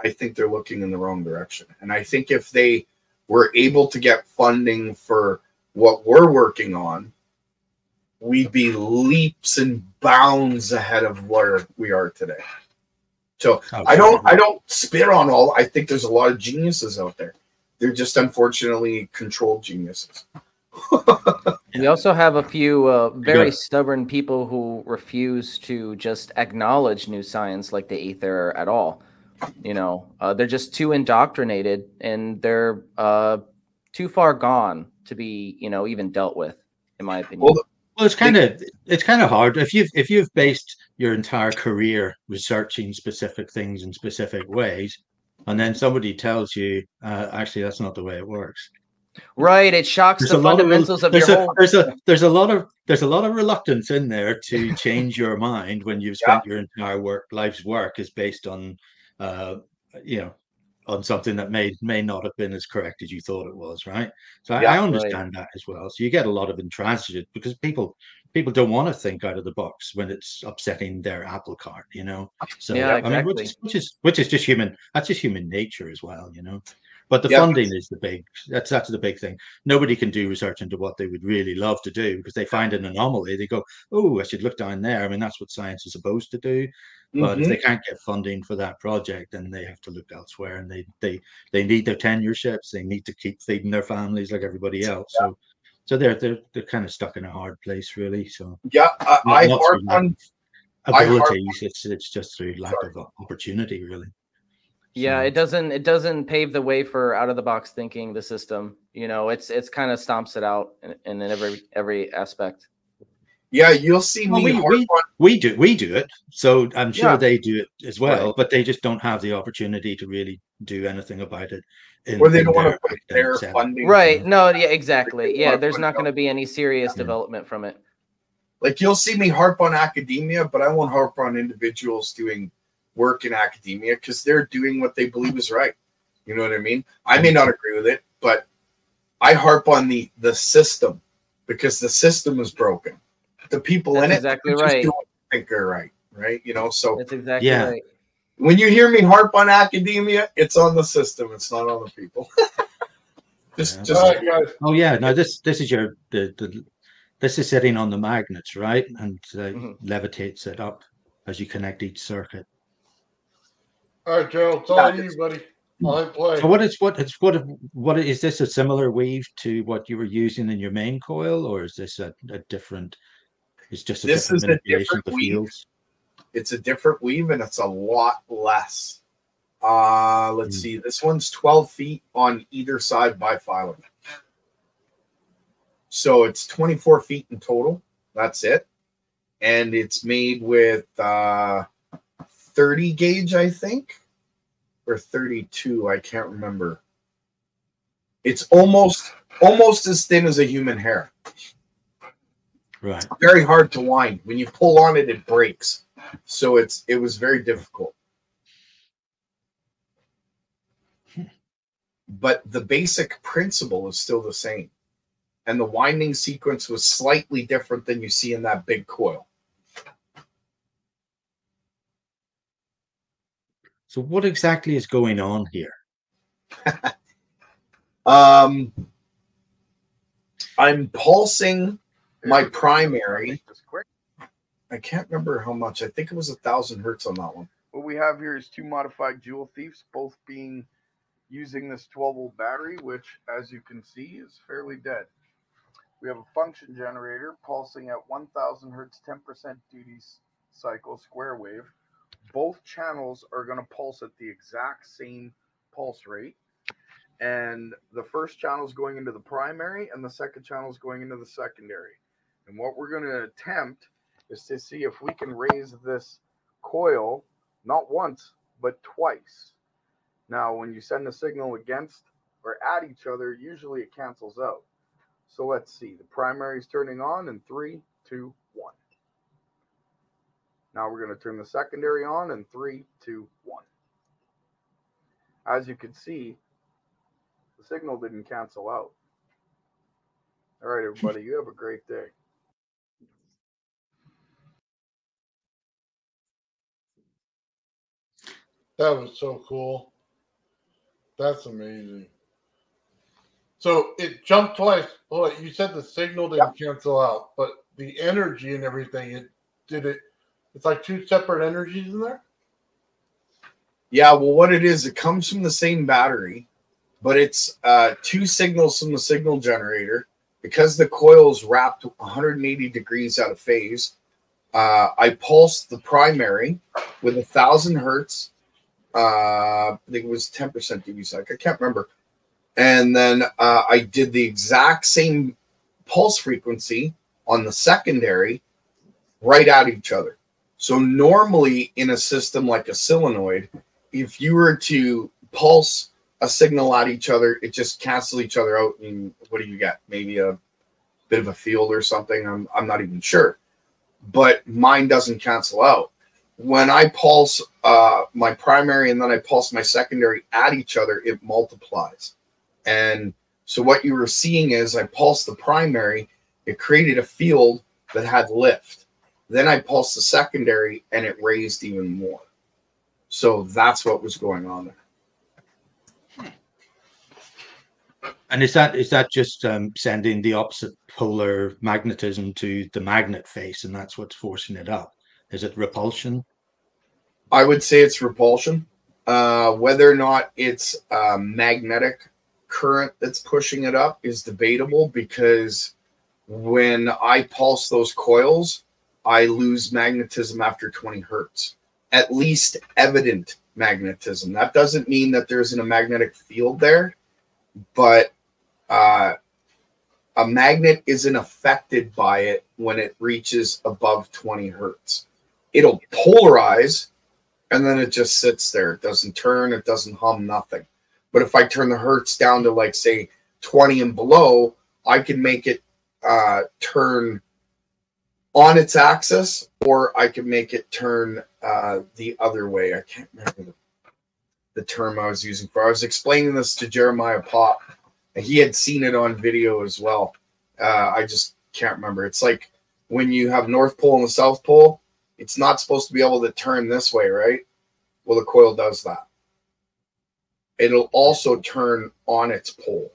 i think they're looking in the wrong direction. And i think if they we're able to get funding for what we're working on, we'd be leaps and bounds ahead of where we are today. So Absolutely. I don't I don't spit on all. I think there's a lot of geniuses out there. They're just unfortunately controlled geniuses. we also have a few uh, very stubborn people who refuse to just acknowledge new science like the ether at all. You know, uh, they're just too indoctrinated and they're uh, too far gone to be, you know, even dealt with, in my opinion. Well, well it's kind of it's kind of hard if you've if you've based your entire career researching specific things in specific ways, and then somebody tells you, uh, actually, that's not the way it works. Right, it shocks there's the fundamentals of, of your a, whole. There's a there's a lot of there's a lot of reluctance in there to change your mind when you've spent yeah. your entire work life's work is based on uh, you know, on something that may may not have been as correct as you thought it was, right? So yeah, I, I, understand right. that as well. So you get a lot of intransigence because people people don't want to think out of the box when it's upsetting their apple cart, you know. So yeah, exactly. I mean, which is, which is which is just human. That's just human nature as well, you know. But the yep. funding is the big that's that's the big thing. Nobody can do research into what they would really love to do because they find an anomaly. They go, "Oh, I should look down there." I mean, that's what science is supposed to do. But mm-hmm. if they can't get funding for that project, then they have to look elsewhere, and they they they need their tenureships. They need to keep feeding their families like everybody else. Yeah. So so they're they're they're kind of stuck in a hard place, really. So yeah, uh, I harp on abilities. It's it's just through lack Sorry. of opportunity, really. Yeah, it doesn't it doesn't pave the way for out of the box thinking. The system, you know, it's it's kind of stomps it out in, in every every aspect. Yeah, you'll see well, me. We, we, we, do we do it, so I'm sure yeah. they do it as well. Right. But they just don't have the opportunity to really do anything about it. In, or they don't want to put their funding. Right? No. Yeah. Exactly. Yeah. There's not going to be any serious hmm. development from it. Like you'll see me harp on academia, but I won't harp on individuals doing work in academia because they're doing what they believe is right. You know what I mean? I may not agree with it, but I harp on the the system because the system is broken the people That's in it exactly right. think are right, right? You know, so That's exactly yeah. right. When you hear me harp on academia, it's on the system. It's not on the people. just, yeah. just right, oh yeah, no, this this is your the, the this is sitting on the magnets, right, and uh, mm-hmm. levitates it up as you connect each circuit. All right, Joe, it's all you, buddy. play. So what is what it's what what is this a similar weave to what you were using in your main coil, or is this a, a different it's just a this is a different weave. It's a different weave and it's a lot less. Uh, let's mm. see. This one's 12 feet on either side bifilar. So it's 24 feet in total. That's it. And it's made with uh, 30 gauge, I think, or 32. I can't remember. It's almost almost as thin as a human hair. Right. Very hard to wind. When you pull on it, it breaks. So it's it was very difficult. But the basic principle is still the same. And the winding sequence was slightly different than you see in that big coil. So what exactly is going on here? um I'm pulsing my primary. I can't remember how much. I think it was a thousand hertz on that one. What we have here is two modified Joule Thieves, both being using this 12 volt battery, which, as you can see, is fairly dead. We have a function generator pulsing at 1000 hertz, 10% duty cycle square wave. Both channels are going to pulse at the exact same pulse rate. And the first channel is going into the primary, and the second channel is going into the secondary. And what we're going to attempt is to see if we can raise this coil not once, but twice. Now, when you send a signal against or at each other, usually it cancels out. So let's see. The primary is turning on in three, two, one. Now we're going to turn the secondary on in three, two, one. As you can see, the signal didn't cancel out. All right, everybody, you have a great day. That was so cool. That's amazing. So it jumped twice. Well, you said the signal didn't cancel out, but the energy and everything, it did it. It's like two separate energies in there. Yeah, well, what it is, it comes from the same battery, but it's uh, two signals from the signal generator. Because the coil is wrapped 180 degrees out of phase, uh, I pulsed the primary with a thousand hertz uh, I think it was 10% duty cycle. I can't remember. And then uh, I did the exact same pulse frequency on the secondary right at each other. So normally in a system like a solenoid, if you were to pulse a signal at each other, it just cancels each other out. And what do you get? Maybe a bit of a field or something. I'm, I'm not even sure. But mine doesn't cancel out when I pulse uh, my primary and then I pulse my secondary at each other, it multiplies. And so what you were seeing is I pulsed the primary, it created a field that had lift. Then I pulsed the secondary and it raised even more. So that's what was going on there. And is that is that just um, sending the opposite polar magnetism to the magnet face, and that's what's forcing it up? Is it repulsion? I would say it's repulsion. Uh, whether or not it's a magnetic current that's pushing it up is debatable because when I pulse those coils, I lose magnetism after 20 hertz, at least evident magnetism. That doesn't mean that there isn't a magnetic field there, but uh, a magnet isn't affected by it when it reaches above 20 hertz. It'll polarize and then it just sits there. It doesn't turn, it doesn't hum, nothing. But if I turn the hertz down to like say 20 and below, I can make it uh, turn on its axis, or I can make it turn uh, the other way. I can't remember the, the term I was using for. I was explaining this to Jeremiah Pop, and he had seen it on video as well. Uh, I just can't remember. It's like when you have North Pole and the South Pole, it's not supposed to be able to turn this way, right? Well, the coil does that. It'll also turn on its pole,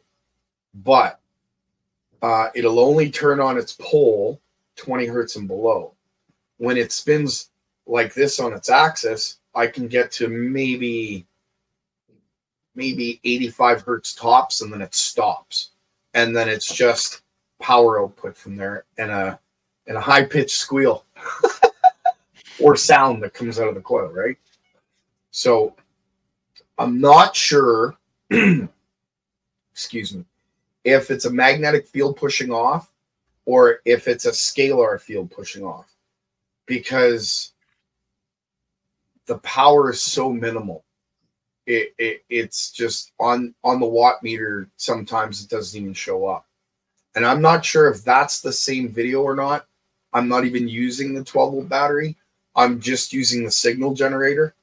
but uh, it'll only turn on its pole 20 hertz and below. When it spins like this on its axis, I can get to maybe maybe 85 hertz tops and then it stops. And then it's just power output from there and a and a high pitched squeal or sound that comes out of the coil, right? So I'm not sure, excuse me, if it's a magnetic field pushing off or if it's a scalar field pushing off because the power is so minimal. It, it, it's just on on the watt meter sometimes it doesn't even show up and i'm not sure if that's the same video or not i'm not even using the 12 volt battery i'm just using the signal generator.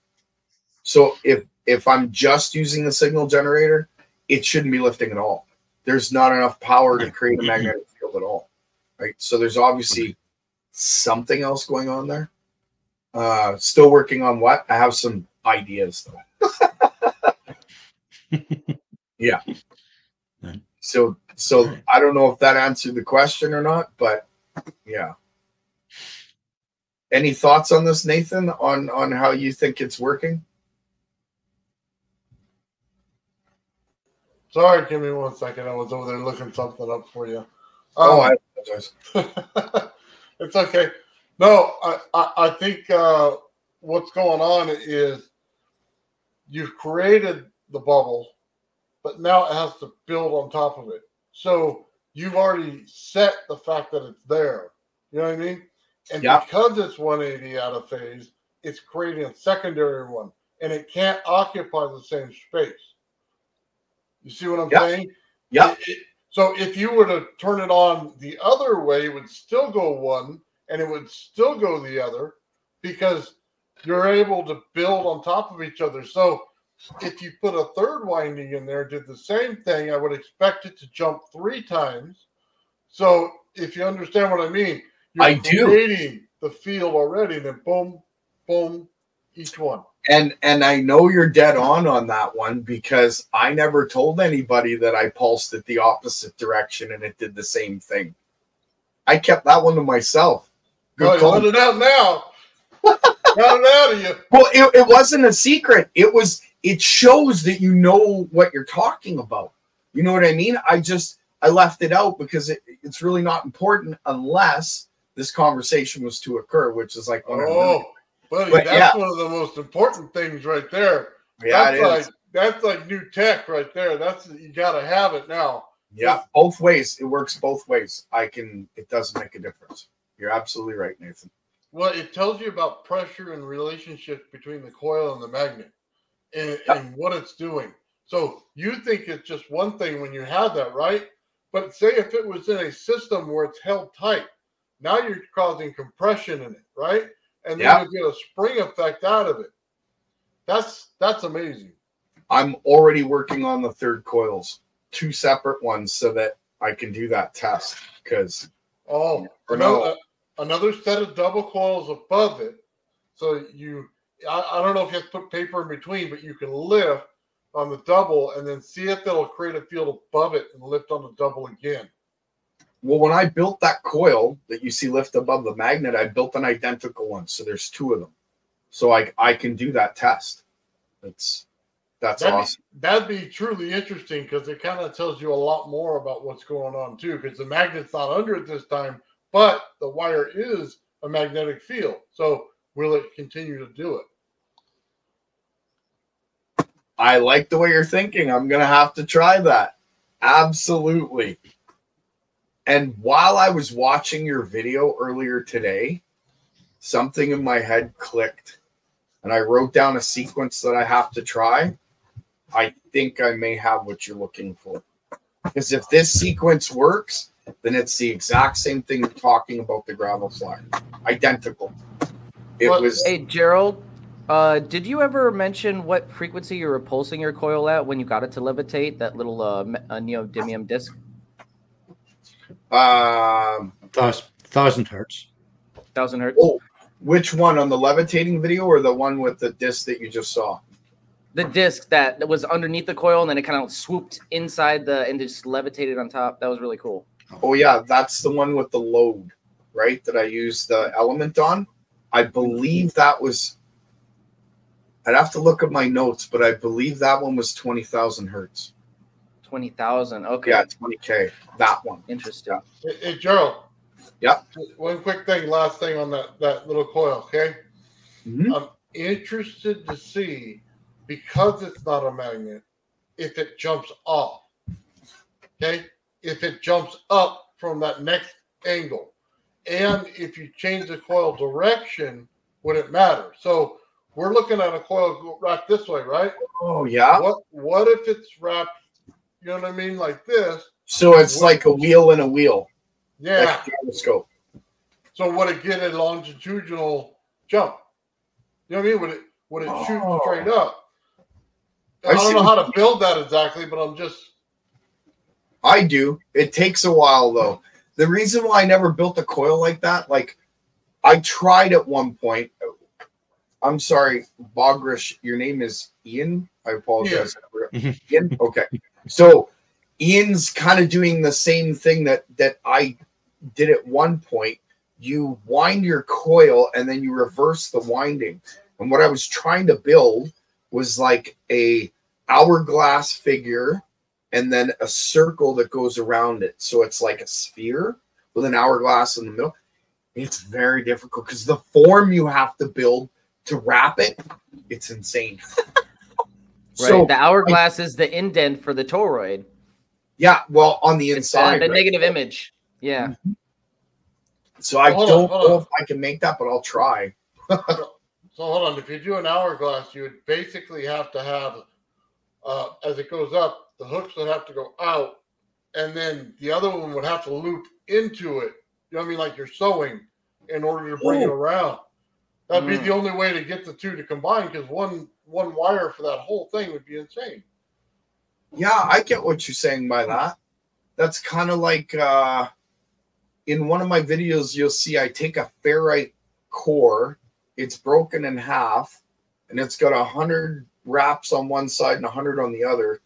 So if if i'm just using the signal generator it shouldn't be lifting at all. There's not enough power to create a magnetic field at all right? So there's obviously something else going on there. Uh still working on what? I have some ideas though. Yeah. So so i don't know if that answered the question or not but yeah any thoughts on this nathan on on how you think it's working Sorry, give me one second. I was over there looking something up for you. Um, oh, I apologize. it's okay. No, I, I, I think uh, what's going on is you've created the bubble, but now it has to build on top of it. So you've already set the fact that it's there. You know what I mean? And because it's 180 out of phase, it's creating a secondary one, and it can't occupy the same space. You see what I'm yep. saying? Yeah. So if you were to turn it on the other way, it would still go one and it would still go the other because you're able to build on top of each other. So if you put a third winding in there, did the same thing, I would expect it to jump three times. So if you understand what I mean, you're I do. creating the field already, and then boom, boom, each one and and I know you're dead on on that one because I never told anybody that I pulsed it the opposite direction and it did the same thing. I kept that one to myself. Good well, let it out now. Got it out of you. Well, it, it wasn't a secret. It was. It shows that you know what you're talking about. You know what I mean? I just I left it out because it, it's really not important unless this conversation was to occur, which is like oh. Buddy, but, that's yeah. one of the most important things right there. Yeah, that's like that's like new tech right there. That's you got to have it now. Yeah, both ways. It works both ways. I can. It does make a difference. You're absolutely right, Nathan. Well, it tells you about pressure and relationship between the coil and the magnet, and, yep. and what it's doing. So you think it's just one thing when you have that, right? But say if it was in a system where it's held tight, now you're causing compression in it, right? and then you get a spring effect out of it. That's that's amazing. I'm already working on the third coils, two separate ones, so that I can do that test. Because oh, another, uh, another set of double coils above it. So you, I, I don't know if you have to put paper in between, but you can lift on the double and then see if it'll create a field above it and lift on the double again. Well, when I built that coil that you see lift above the magnet, I built an identical one. So there's two of them. So I I can do that test. It's that's that'd awesome. Be, that'd be truly interesting because it kind of tells you a lot more about what's going on too. Because the magnet's not under it this time, but the wire is a magnetic field. So will it continue to do it? I like the way you're thinking. I'm gonna have to try that. Absolutely. And while I was watching your video earlier today, something in my head clicked and I wrote down a sequence that I have to try. I think I may have what you're looking for. Because if this sequence works, then it's the exact same thing you're talking about the Graviflyer. Identical. It well, was Hey Gerald, uh, did you ever mention what frequency you were pulsing your coil at when you got it to levitate that little uh, neodymium disc? Um, thousand, thousand hertz. Thousand hertz. Oh, which one on the levitating video or the one with the disc that you just saw? The disc that was underneath the coil and then it kind of swooped inside the and just levitated on top. That was really cool. Oh yeah, that's the one with the load, right? That I used the element on. I believe that was. I'd have to look at my notes, but I believe that one was twenty thousand hertz. Twenty thousand. Okay. Yeah, twenty k. That one. Interesting. Hey, hey Gerald. Yep. One quick thing, last thing on that that little coil. Okay. Mm-hmm. I'm interested to see because it's not a magnet if it jumps off. Okay. If it jumps up from that next angle, and if you change the coil direction, would it matter? So we're looking at a coil wrapped this way, right? Oh yeah. What What if it's wrapped? You know what I mean, like this. So it's like a wheel and a wheel. Yeah. Like scope. So would it get a longitudinal jump? You know what I mean? Would it would it shoot Oh. straight up? I, I don't know how to build that exactly, but I'm just I do. It takes a while though. The reason why I never built a coil like that, like I tried at one point. I'm sorry, Bogrish, your name is Ian. I apologize. Mhm. Ian? Okay. So Ian's kind of doing the same thing that that I did at one point. You wind your coil and then you reverse the winding. And what I was trying to build was like a hourglass figure and then a circle that goes around it. So it's like a sphere with an hourglass in the middle. It's very difficult because the form you have to build to wrap it, it's insane. Right. So the hourglass is the indent for the toroid. yeah, well, on the It's the, inside, the right? negative image. Yeah. So I don't hold know on. if I can make that, but I'll try. so hold on. If you do an hourglass, you would basically have to have uh, as it goes up, the hooks would have to go out, and then the other one would have to loop into it. You know what I mean? Like you're sewing in order to bring it around. That'd be Mm. the only way to get the two to combine because one one wire for that whole thing would be insane. Yeah, I get what you're saying by that. That's kind of like uh, in one of my videos, you'll see I take a ferrite core, it's broken in half, and it's got a hundred wraps on one side and a hundred on the other,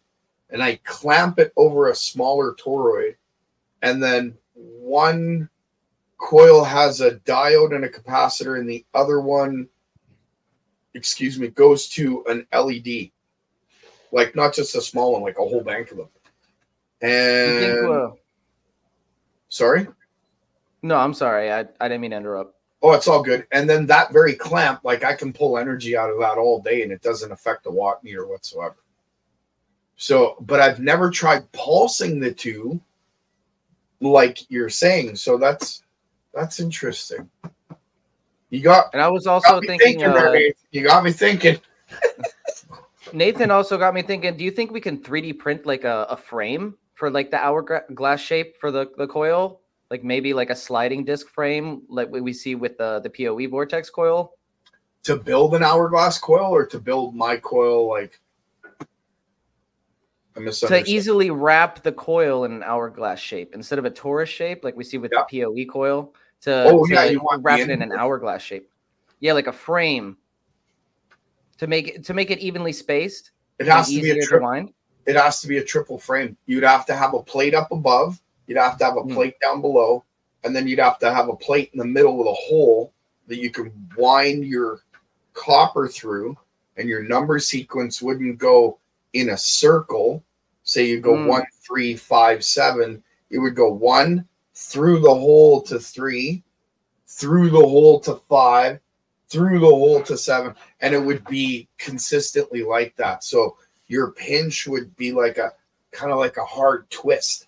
and I clamp it over a smaller toroid, and then one coil has a diode and a capacitor, and the other one, excuse me, goes to an LED like not just a small one, like a whole bank of them. And uh, sorry, no, I'm sorry. I, I didn't mean to interrupt. oh, it's all good. And then that very clamp, like I can pull energy out of that all day, and it doesn't affect the watt meter whatsoever. So, but I've never tried pulsing the two, like you're saying. So that's that's interesting. You got, And I was also thinking, thinking uh, you got me thinking. Nathan also got me thinking, do you think we can 3D print like a, a frame for like the hourglass shape for the, the coil? Like maybe like a sliding disc frame like we we see with the, the PoE vortex coil? To build an hourglass coil or to build my coil, like To easily wrap the coil in an hourglass shape instead of a torus shape like we see with Yeah. the PoE coil to, Oh, to yeah, you want wrap it in an hourglass shape. Yeah, like a frame to make it to make it evenly spaced It has to be a triple. It has to be a triple frame. You'd have to have a plate up above. You'd have to have a mm. plate down below, and then you'd have to have a plate in the middle with a hole that you could wind your copper through, and your number sequence wouldn't go in a circle. Say you go mm. one, three, five, seven. It would go one through the hole to three, through the hole to five, through the hole to seven, and it would be consistently like that. So your pinch would be like a kind of like a hard twist,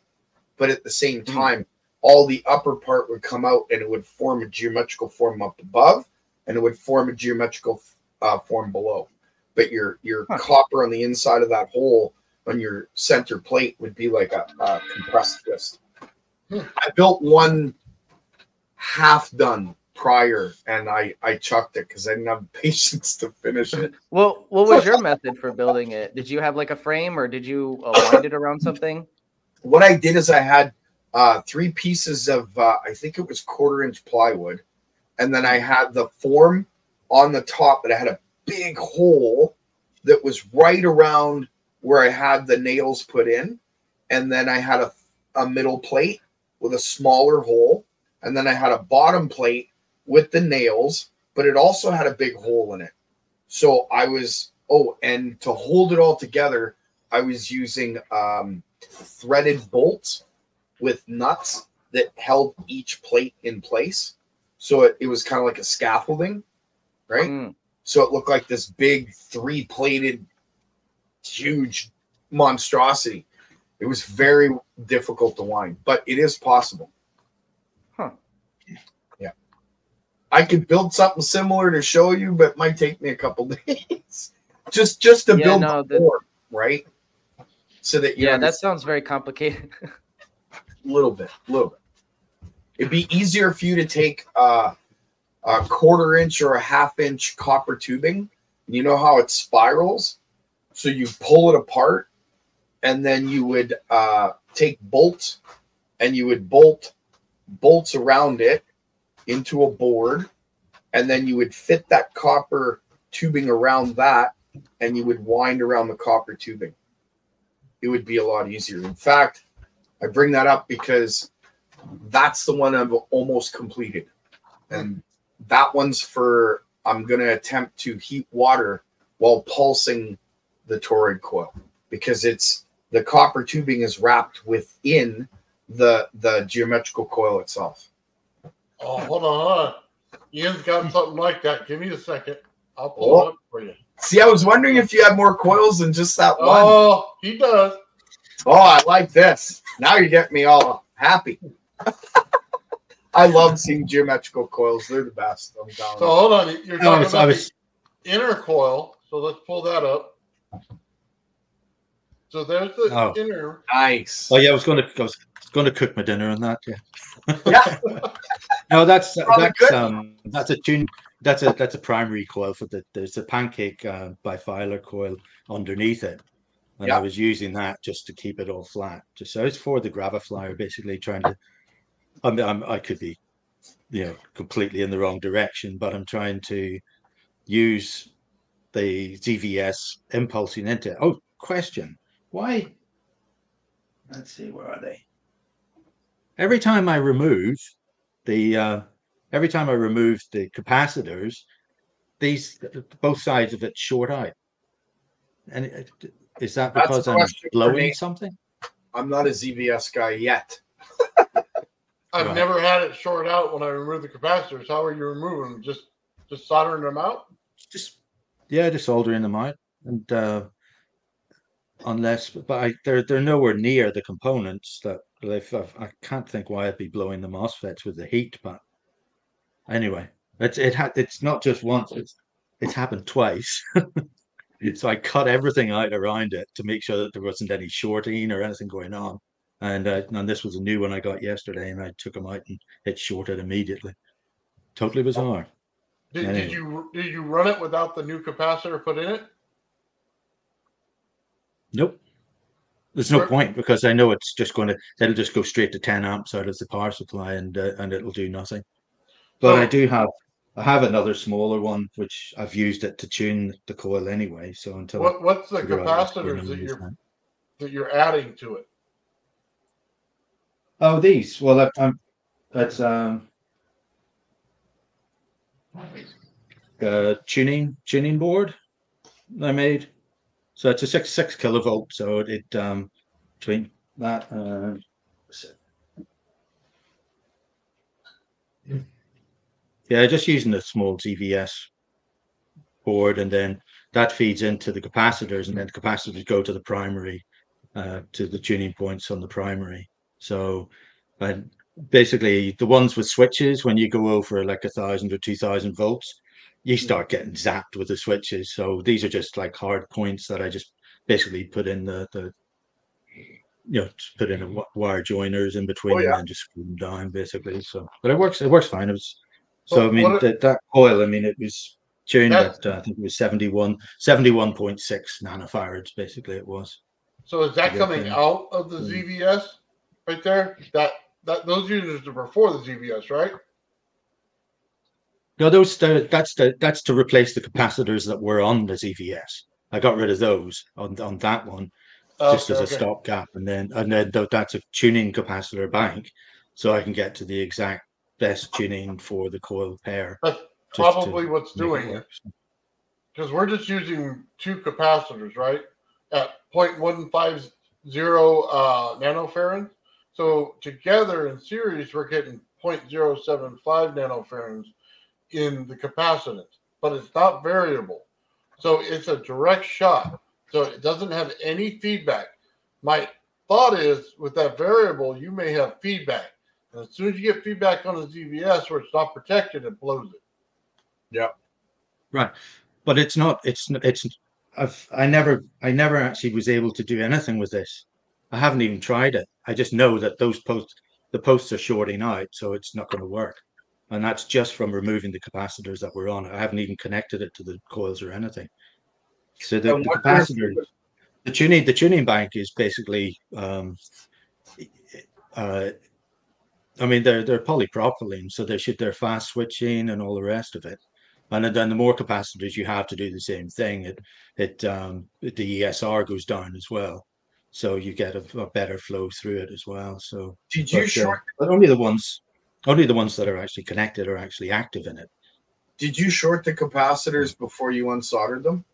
but at the same hmm. time, mm. all the upper part would come out and it would form a geometrical form up above, and it would form a geometrical uh, form below. But your your huh. copper on the inside of that hole on your center plate would be like a, a compressed twist. I built one half done prior and I I chucked it because I didn't have patience to finish it. Well, what was your method for building it? Did you have like a frame or did you uh, wind it around something? What I did is I had uh, three pieces of uh, I think it was quarter inch plywood, and then I had the form on the top, but I had a big hole that was right around where I had the nails put in, and then I had a a middle plate with a smaller hole, and then I had a bottom plate with the nails, but it also had a big hole in it. So I was, oh, and to hold it all together, I was using um, threaded bolts with nuts that held each plate in place. So it, it was kind of like a scaffolding, right? Mm. So it looked like this big three plated, huge monstrosity. It was very difficult to wind, but it is possible. Huh. Yeah. I could build something similar to show you, but it might take me a couple days. just just to yeah, build no, the form, right? So that yeah, that sounds very complicated. a little bit, a little bit. It'd be easier for you to take uh, a quarter inch or a half inch copper tubing. You know how it spirals, so you pull it apart, and then you would uh, take bolts, and you would bolt bolts around it into a board, and then you would fit that copper tubing around that, and you would wind around the copper tubing. It would be a lot easier. In fact, I bring that up because that's the one I've almost completed. And that one's for I'm going to attempt to heat water while pulsing the toroid coil because it's the copper tubing is wrapped within the the geometrical coil itself. Oh, hold on, hold on. Ian's got something like that. Give me a second. I'll pull oh. it up for you. See, I was wondering if you had more coils than just that one. Oh, he does. Oh, I like this. Now you get me all happy. I love seeing geometrical coils. They're the best. I'm so hold on. You're talking no, about was... inner coil. So let's pull that up. So there's the oh. inner. Nice. Oh yeah, I was going to I was going to cook my dinner on that. Yeah. Yeah. no, that's that's um that's a tune. That's a that's a primary coil for the there's a pancake uh, bifilar coil underneath it, and I was using that just to keep it all flat. Just so it's for the graviflyer, basically trying to. I mean, I'm, I could be, you know, completely in the wrong direction, but I'm trying to use the ZVS impulsing into. Oh, question: Why? Let's see, where are they? every time I remove the uh, every time I remove the capacitors, these both sides of it short out. And it, is that because I'm blowing something? I'm not a ZVS guy yet. I've right. never had it short out when I remove the capacitors. How are you removing them? Just just soldering them out? Just yeah, just soldering them out. And uh unless but I, they're they're nowhere near the components that I've, I've, I can't think why I'd be blowing the MOSFETs with the heat, but anyway, it's it had it's not just once; it's it's happened twice. so I cut everything out around it to make sure that there wasn't any shorting or anything going on. And uh, and this was a new one I got yesterday, and I took them out and it shorted immediately. Totally bizarre. Did, anyway. did you did you run it without the new capacitor put in it? Nope. There's no point because I know it's just going to it'll just go straight to 10 amps out of the power supply and uh, and it'll do nothing. But I do have I have another smaller one which I've used it to tune the coil anyway. So until what, what's the capacitors that you're that. that you're adding to it? Oh, these. Well, I'm. That's um. Uh, tuning tuning board I made. So it's a six six kilovolt. So it um between that uh, yeah, just using a small ZVS board, and then that feeds into the capacitors, and then the capacitors go to the primary, uh, to the tuning points on the primary. So, and basically, the ones with switches, when you go over like a thousand or two thousand volts, you start getting zapped with the switches. So these are just like hard points that I just basically put in the the you know put in a wire joiners in between oh, yeah. and just screw them down basically. So, but it works. It works fine. It was so. I mean that, that coil. I mean it was tuned at uh, I think it was 71 71.6 nanofarads. Basically, it was. So is that coming out of the ZVS mm. right there? That that those units are before the ZVS, right? No, those the, that's the that's to replace the capacitors that were on the ZVS. I got rid of those on on that one oh, just okay, as a okay. stopgap, and then and then that's a tuning capacitor bank, so I can get to the exact best tuning for the coil pair. That's probably what's doing it, because we're just using two capacitors, right, at 0.150 uh, nanofarad. So together in series, we're getting 0.075 nanofarads in the capacitance, but it's not variable. So it's a direct shot. So it doesn't have any feedback. My thought is with that variable, you may have feedback. And as soon as you get feedback on the ZVS where it's not protected, it blows it. Yeah. Right. But it's not, it's, it's, I've, I never, I never actually was able to do anything with this. I haven't even tried it. I just know that those posts, the posts are shorting out, so it's not going to work and that's just from removing the capacitors that were on. I haven't even connected it to the coils or anything. So the, the capacitors, the tuning, the tuning bank is basically, um, uh, I mean, they're they're polypropylene, so they should they're fast switching and all the rest of it. And then the more capacitors you have to do the same thing, it it um, the ESR goes down as well, so you get a, a better flow through it as well. So did you but, short? Uh, but only the ones only the ones that are actually connected are actually active in it. Did you short the capacitors before you unsoldered them?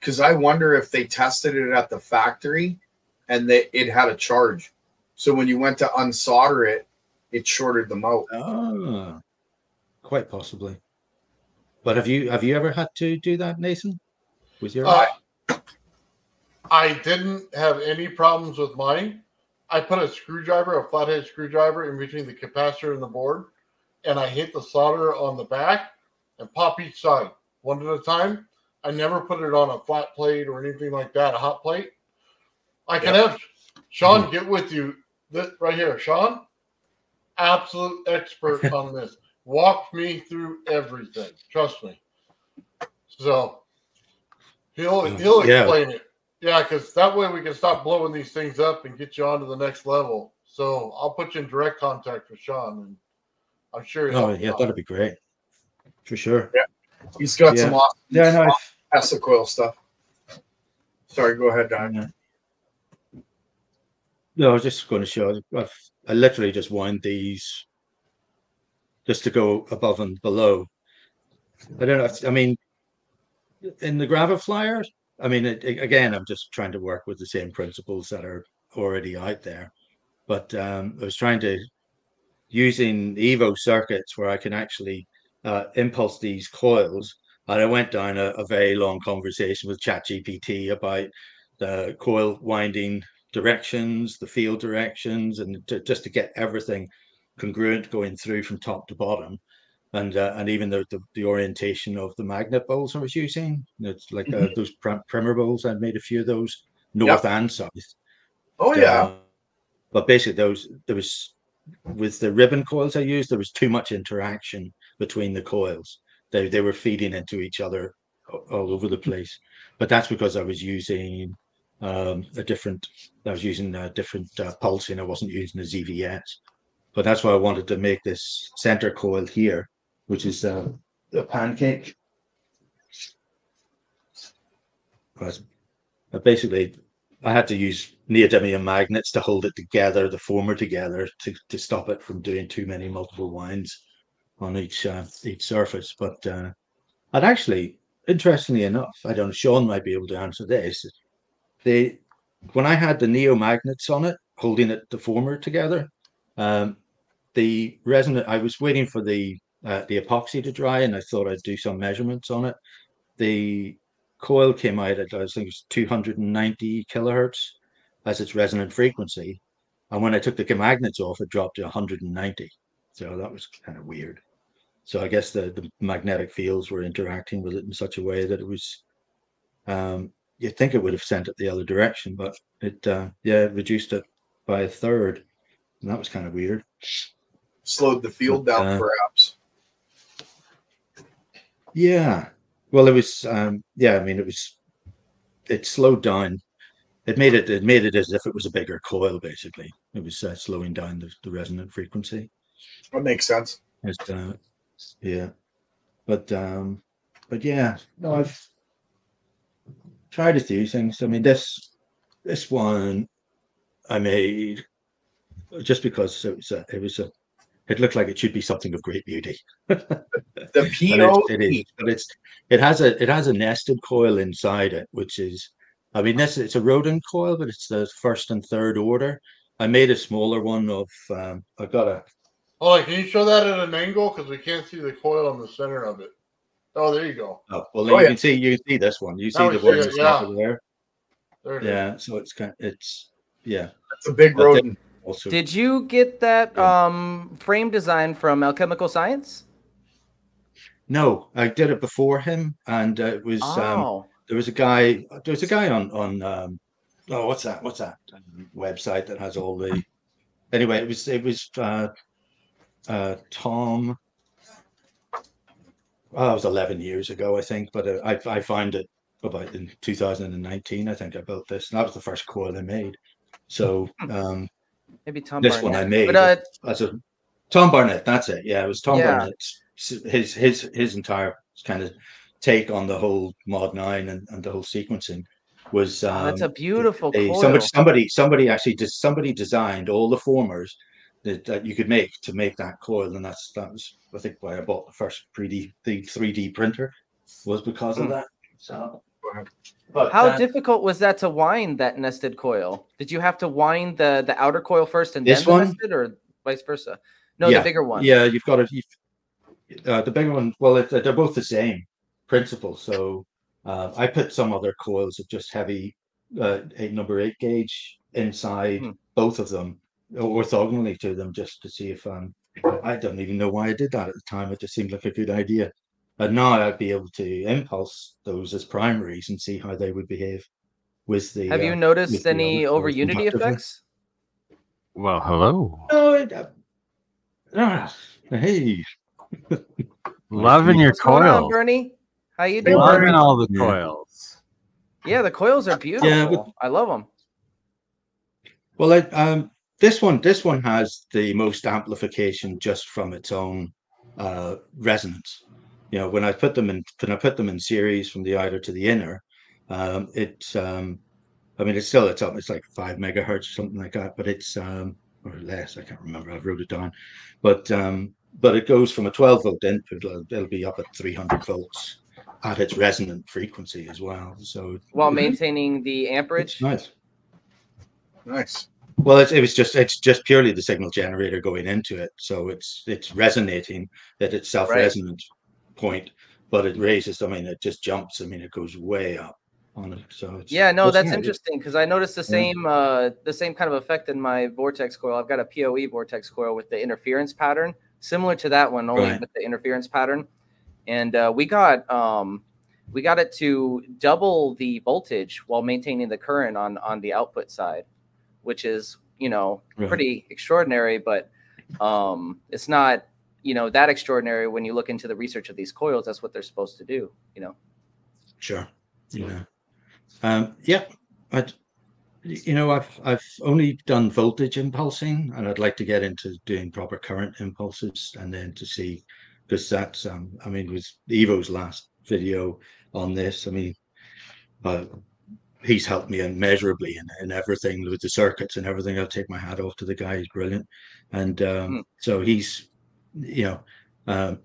Because I wonder if they tested it at the factory and they it had a charge. So when you went to unsolder it, it shorted them out. Ah, quite possibly. But have you have you ever had to do that, Nathan? With your uh, I didn't have any problems with mine. I put a screwdriver, a flathead screwdriver, in between the capacitor and the board, and I hit the solder on the back and pop each side one at a time. I never put it on a flat plate or anything like that, a hot plate. I can yep. have Sean mm-hmm. get with you this right here. Sean, absolute expert on this. Walk me through everything. Trust me. So he'll he'll explain it. Yeah, because that way we can stop blowing these things up and get you on to the next level. So I'll put you in direct contact with Sean, and I'm sure. Oh yeah, that'd be great for sure. Yeah, he's got yeah. some awesome, yeah, no, awesome coil stuff. Sorry, go ahead, Don. Yeah. No, I was just going to show. I've, I literally just wind these just to go above and below. I don't know. I mean, in the Graviflyer, I mean, it, again, I'm just trying to work with the same principles that are already out there. But um, I was trying to using Evo circuits where I can actually uh, impulse these coils. And I went down a, a very long conversation with ChatGPT about the coil winding directions, the field directions, and to, just to get everything congruent going through from top to bottom and uh, and even the, the, the orientation of the magnet bowls I was using. It's like uh, mm-hmm. those prim- primer bowls. I made a few of those north yep. and south. Oh yeah. Uh, but basically, those there was with the ribbon coils I used, there was too much interaction between the coils. They they were feeding into each other all over the place. But that's because I was using um, a different. I was using a different uh, pulsing. I wasn't using a ZVS but that's why I wanted to make this center coil here, which is uh, the pancake. Basically, I had to use neodymium magnets to hold it together, the former together, to, to stop it from doing too many multiple winds on each uh, each surface. But uh, I'd actually, interestingly enough, I don't know, Sean might be able to answer this. They, when I had the neo magnets on it, holding it the former together, um, the resonant. I was waiting for the uh, the epoxy to dry, and I thought I'd do some measurements on it. The coil came out at I think it was 290 kilohertz as its resonant frequency, and when I took the magnets off, it dropped to 190. So that was kind of weird. So I guess the, the magnetic fields were interacting with it in such a way that it was. Um, you'd think it would have sent it the other direction, but it uh, yeah it reduced it by a third, and that was kind of weird. Slowed the field but, down, uh, perhaps. Yeah, well, it was. Um, yeah, I mean, it was. It slowed down. It made it. It made it as if it was a bigger coil. Basically, it was uh, slowing down the, the resonant frequency. That makes sense. It's, uh, yeah, but um, but yeah, no, I've tried a few things. I mean, this this one I made just because it was a, it was a it looked like it should be something of great beauty. the PO it is, but it's it has a it has a nested coil inside it, which is I mean this it's a Rodin coil, but it's the first and third order. I made a smaller one of um, I got a Oh, can you show that at an angle? Because we can't see the coil on the center of it. Oh, there you go. Oh, well, oh, you yeah. can see you can see this one. You see now the one that's yeah. there. there yeah, is. so it's kind. Of, it's yeah. That's a big road. Also, Did you get that yeah. um, frame design from Alchemical Science? No, I did it before him, and uh, it was um, oh. um, there was a guy. There was a guy on on um, oh, what's that? What's that website that has all the? Anyway, it was it was uh, uh, Tom. Well, that was 11 years ago, I think, but uh, I, I found it about in 2019. I think I built this. And that was the first coil I made. So hmm. um, maybe Tom. This Barnett. one I made but, uh, as a Tom Barnett. That's it. Yeah, it was Tom yeah. Barnett. His his his entire kind of take on the whole Mod Nine and, and the whole sequencing was. Um, oh, that's a um, beautiful. A, somebody somebody somebody actually just somebody designed all the formers that, that you could make to make that coil, and that's that was I think why I bought the first 3D the 3D printer was because of hmm. that. So, but how difficult was that to wind that nested coil? Did you have to wind the the outer coil first and then the one? nested, or vice versa? No, yeah. the bigger one. Yeah, you've got to. Uh, the bigger one. Well, it, they're both the same principle. So uh, I put some other coils of just heavy uh, eight number eight gauge inside hmm. both of them orthogonally to them just to see if um I don't even know why I did that at the time. It just seemed like a good idea. And now I'd be able to impulse those as primaries and see how they would behave with the. Have you uh, noticed any over unity effects? Well, hello. Oh, uh, ah, hey. Loving your coil, on, Bernie. How you doing? Loving all the coils. Yeah, the coils are beautiful. Yeah, but, I love them. Well, I, um, this one, this one has the most amplification just from its own uh, resonance. You know, when I put them in, when I put them in series from the outer to the inner, um, it's, um, I mean, it's still it's up, it's like five megahertz or something like that, but it's um, or less. I can't remember. I wrote it down, but um, but it goes from a 12 volt input. It'll, it'll be up at 300 volts at its resonant frequency as well. So while maintaining the amperage, nice, nice. Well, it, it was just it's just purely the signal generator going into it, so it's it's resonating that its self resonant right. Point, but it raises. I mean, it just jumps. I mean, it goes way up on it. So yeah, no, that's interesting because I noticed the same yeah. uh the same kind of effect in my vortex coil. I've got a PoE vortex coil with the interference pattern similar to that one, only right. with the interference pattern, and uh, we got um we got it to double the voltage while maintaining the current on on the output side which is you know right. pretty extraordinary, but um, it's not you know that extraordinary when you look into the research of these coils. That's what they're supposed to do. You know. Sure. Yeah. Um, yeah. I, you know, I've I've only done voltage impulsing, and I'd like to get into doing proper current impulses, and then to see because that's um, I mean, with Evo's last video on this, I mean, uh, he's helped me immeasurably in, in everything with the circuits and everything. I'll take my hat off to the guy; he's brilliant, and um, mm. so he's, you know. Um,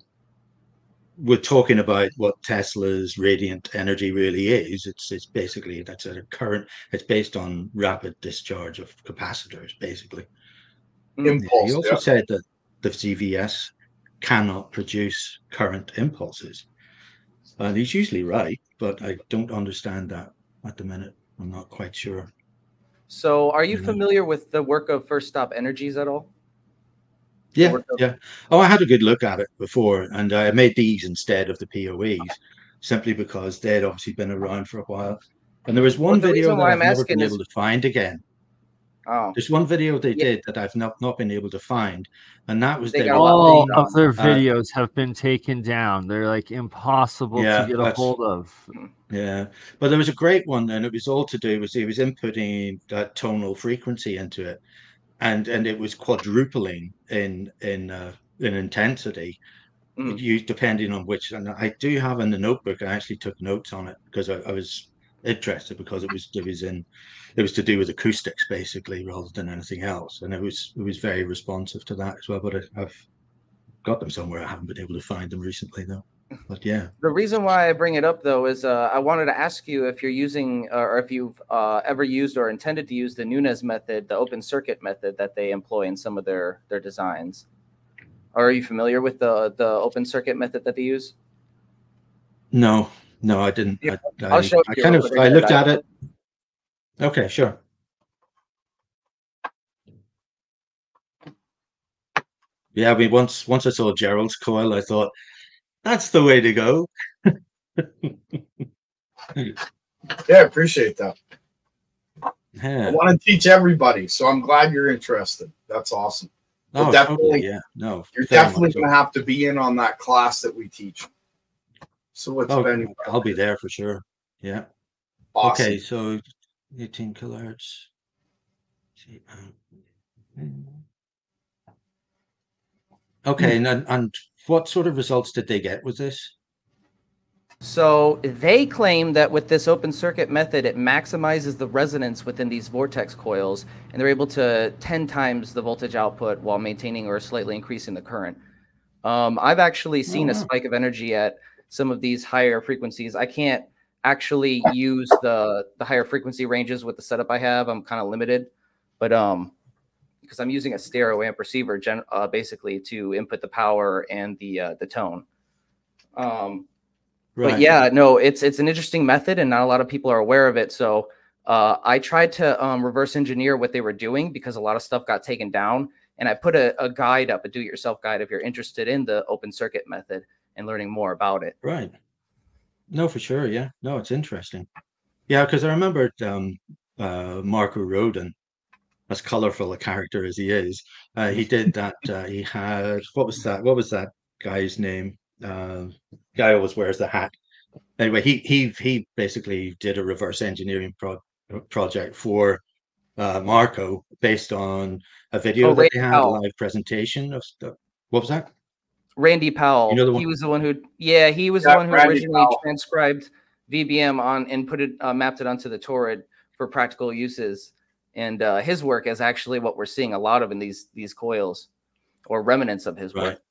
we're talking about what Tesla's radiant energy really is. It's it's basically that's a current. It's based on rapid discharge of capacitors, basically. Impulse. He also yeah. said that the ZVS cannot produce current impulses, and he's usually right. But I don't understand that at the minute. I'm not quite sure. So, are you familiar with the work of First Stop Energies at all? Yeah, yeah. Oh, I had a good look at it before, and I made these instead of the POEs, simply because they'd obviously been around for a while. And there was one well, video that I've never been is... able to find again. Oh. There's one video they yeah. did that I've not, not been able to find, and that was they all of their uh, videos uh, have been taken down. They're like impossible yeah, to get a hold of. Yeah, but there was a great one, and it was all to do with he was inputting that tonal frequency into it, and and it was quadrupling in in uh, in intensity. Mm. You depending on which, and I do have in the notebook. I actually took notes on it because I, I was interested because it was it was in it was to do with acoustics basically rather than anything else, and it was it was very responsive to that as well. But I, I've got them somewhere. I haven't been able to find them recently though. But yeah. The reason why I bring it up though is uh, I wanted to ask you if you're using uh, or if you've uh, ever used or intended to use the Nunez method, the open circuit method that they employ in some of their their designs. Are you familiar with the the open circuit method that they use? No, no, I didn't. Yeah, I, I, I kind of I looked at it. Okay, sure. Yeah, I mean, once once I saw Gerald's coil, I thought that's the way to go. yeah, appreciate that. Yeah. I want to teach everybody, so I'm glad you're interested. That's awesome. Oh, definitely, totally, yeah. No, you're definitely going to have to be in on that class that we teach. So what's oh, I'll be there for sure. Yeah. Awesome. Okay, so 18 kilohertz. Um, okay, and, and what sort of results did they get with this? So they claim that with this open circuit method, it maximizes the resonance within these vortex coils, and they're able to 10 times the voltage output while maintaining or slightly increasing the current. Um, I've actually seen a oh. spike of energy at some of these higher frequencies. I can't actually use the the higher frequency ranges with the setup I have. I'm kind of limited, but um, because I'm using a stereo amp receiver, gen, uh, basically to input the power and the uh, the tone. Um, right. But yeah, no, it's it's an interesting method, and not a lot of people are aware of it. So uh, I tried to um, reverse engineer what they were doing because a lot of stuff got taken down, and I put a, a guide up, a do-it-yourself guide, if you're interested in the open circuit method and learning more about it. Right. No, for sure. Yeah. No, it's interesting. Yeah, because I remembered um, uh, Marco Rodin as colorful a character as he is. Uh, he did that. Uh, he had what was that? What was that guy's name? Uh, guy always wears the hat. Anyway, he he he basically did a reverse engineering pro- project for uh, Marco based on a video oh, that they had, a live presentation of stuff. What was that? Randy Powell. You know the one? He was the one who, yeah, he was yeah, the one who Randy originally Powell. transcribed VBM on and put it, uh, mapped it onto the toroid for practical uses and uh, his work is actually what we're seeing a lot of in these these coils or remnants of his right. work.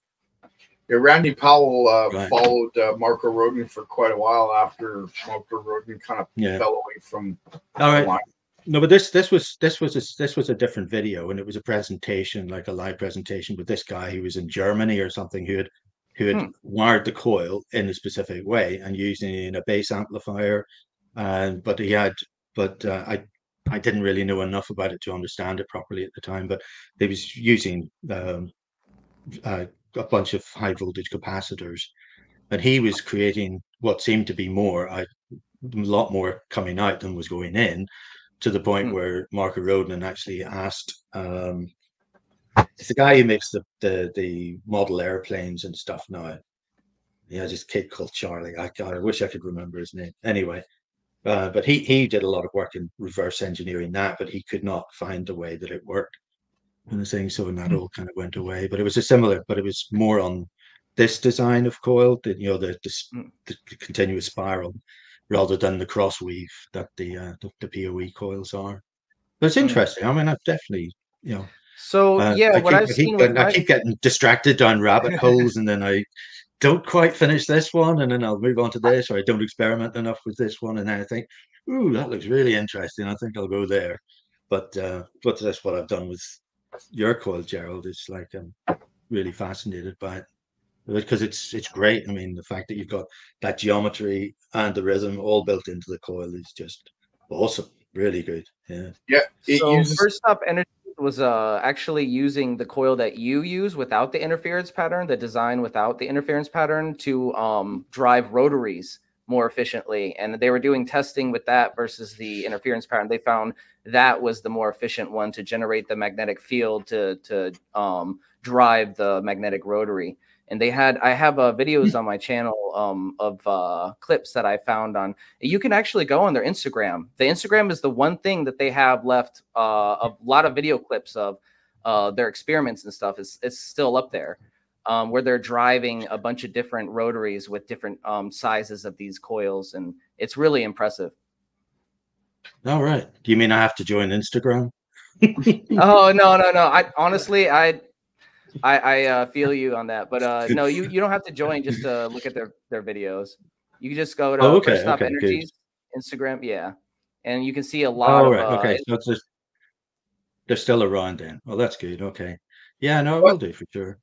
Yeah, Randy Powell uh, right. followed uh, Marco Rodin for quite a while after Marco Rodin kind of yeah. fell away from. All right. No, but this this was this was a, this was a different video, and it was a presentation, like a live presentation with this guy who was in Germany or something, who had who had hmm. wired the coil in a specific way and using in a bass amplifier, and but he had but uh, I I didn't really know enough about it to understand it properly at the time, but they was using um, uh, a bunch of high voltage capacitors, and he was creating what seemed to be more, a lot more coming out than was going in, to the point hmm. where Marco Rodin actually asked. Um, it's the guy who makes the, the the model airplanes and stuff now. He has this kid called Charlie. I, I wish I could remember his name. Anyway, Uh, but he he did a lot of work in reverse engineering that, but he could not find the way that it worked and the thing. So and that all kind of went away. But it was a similar, but it was more on this design of coil, the, you know, the, the, hmm. the continuous spiral, rather than the cross weave that the uh, the, the PoE coils are. But it's hmm. interesting. I mean, I've definitely, you know. So uh, yeah, I what keep, I've I seen, getting, I keep getting distracted down rabbit holes, and then I don't quite finish this one, and then I'll move on to this, or I don't experiment enough with this one, and then I think, ooh, that looks really interesting. I think I'll go there. But uh, but that's what I've done with your coil, Gerald. It's like I'm really fascinated by it because it's it's great. I mean, the fact that you've got that geometry and the rhythm all built into the coil is just awesome. Really good. Yeah. Yeah. so uses- first up, energy was uh actually using the coil that you use without the interference pattern, the design without the interference pattern to um drive rotaries more efficiently. And they were doing testing with that versus the interference pattern. They found that was the more efficient one to generate the magnetic field to to um drive the magnetic rotary and they had i have uh, videos on my channel um, of uh, clips that i found on you can actually go on their instagram. The instagram is the one thing that they have left uh, a lot of video clips of uh, their experiments and stuff is it's still up there um, where they're driving a bunch of different rotaries with different um, sizes of these coils and it's really impressive. All right. Do you mean i have to join instagram? Oh no no no. I honestly i I, I uh, feel you on that, but uh, no, you, you don't have to join just to look at their their videos. You can just go to oh, okay, Stop okay, Energies good. Instagram, yeah, and you can see a lot. Oh, right, of, uh, okay, so it's just, they're still around then. Well, that's good. Okay, yeah, no, we will do for sure.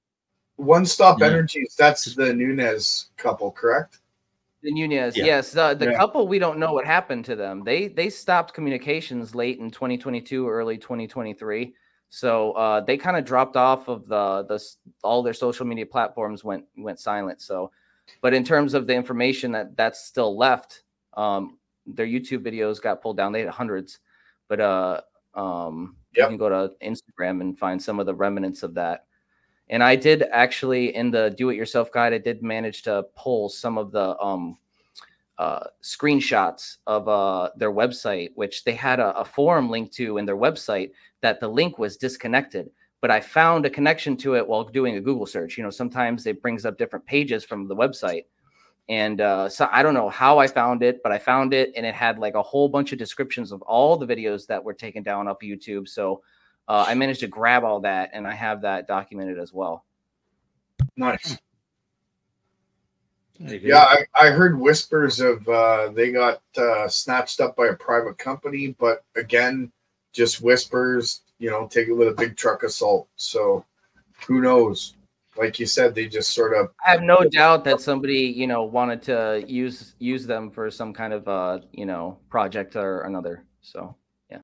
One Stop yeah. Energies, that's the Nunez couple, correct? The Nunez, yeah. yes. The, the yeah. couple, we don't know what happened to them. They they stopped communications late in 2022, early 2023. So uh, they kind of dropped off of the the all their social media platforms went went silent. So, but in terms of the information that that's still left, um, their YouTube videos got pulled down. They had hundreds, but uh, um, yep. you can go to Instagram and find some of the remnants of that. And I did actually in the do-it-yourself guide, I did manage to pull some of the um, uh, screenshots of uh, their website, which they had a, a, forum link to in their website that the link was disconnected. But I found a connection to it while doing a Google search. You know, sometimes it brings up different pages from the website. And uh, so I don't know how I found it, but I found it and it had like a whole bunch of descriptions of all the videos that were taken down off YouTube. So uh, I managed to grab all that and I have that documented as well. Nice. Yeah, I, I, heard whispers of uh, they got uh, snatched up by a private company, but again, just whispers. You know, take it with a big truck of salt. So, who knows? Like you said, they just sort of. I have no doubt that somebody you know wanted to use use them for some kind of uh you know project or another. So.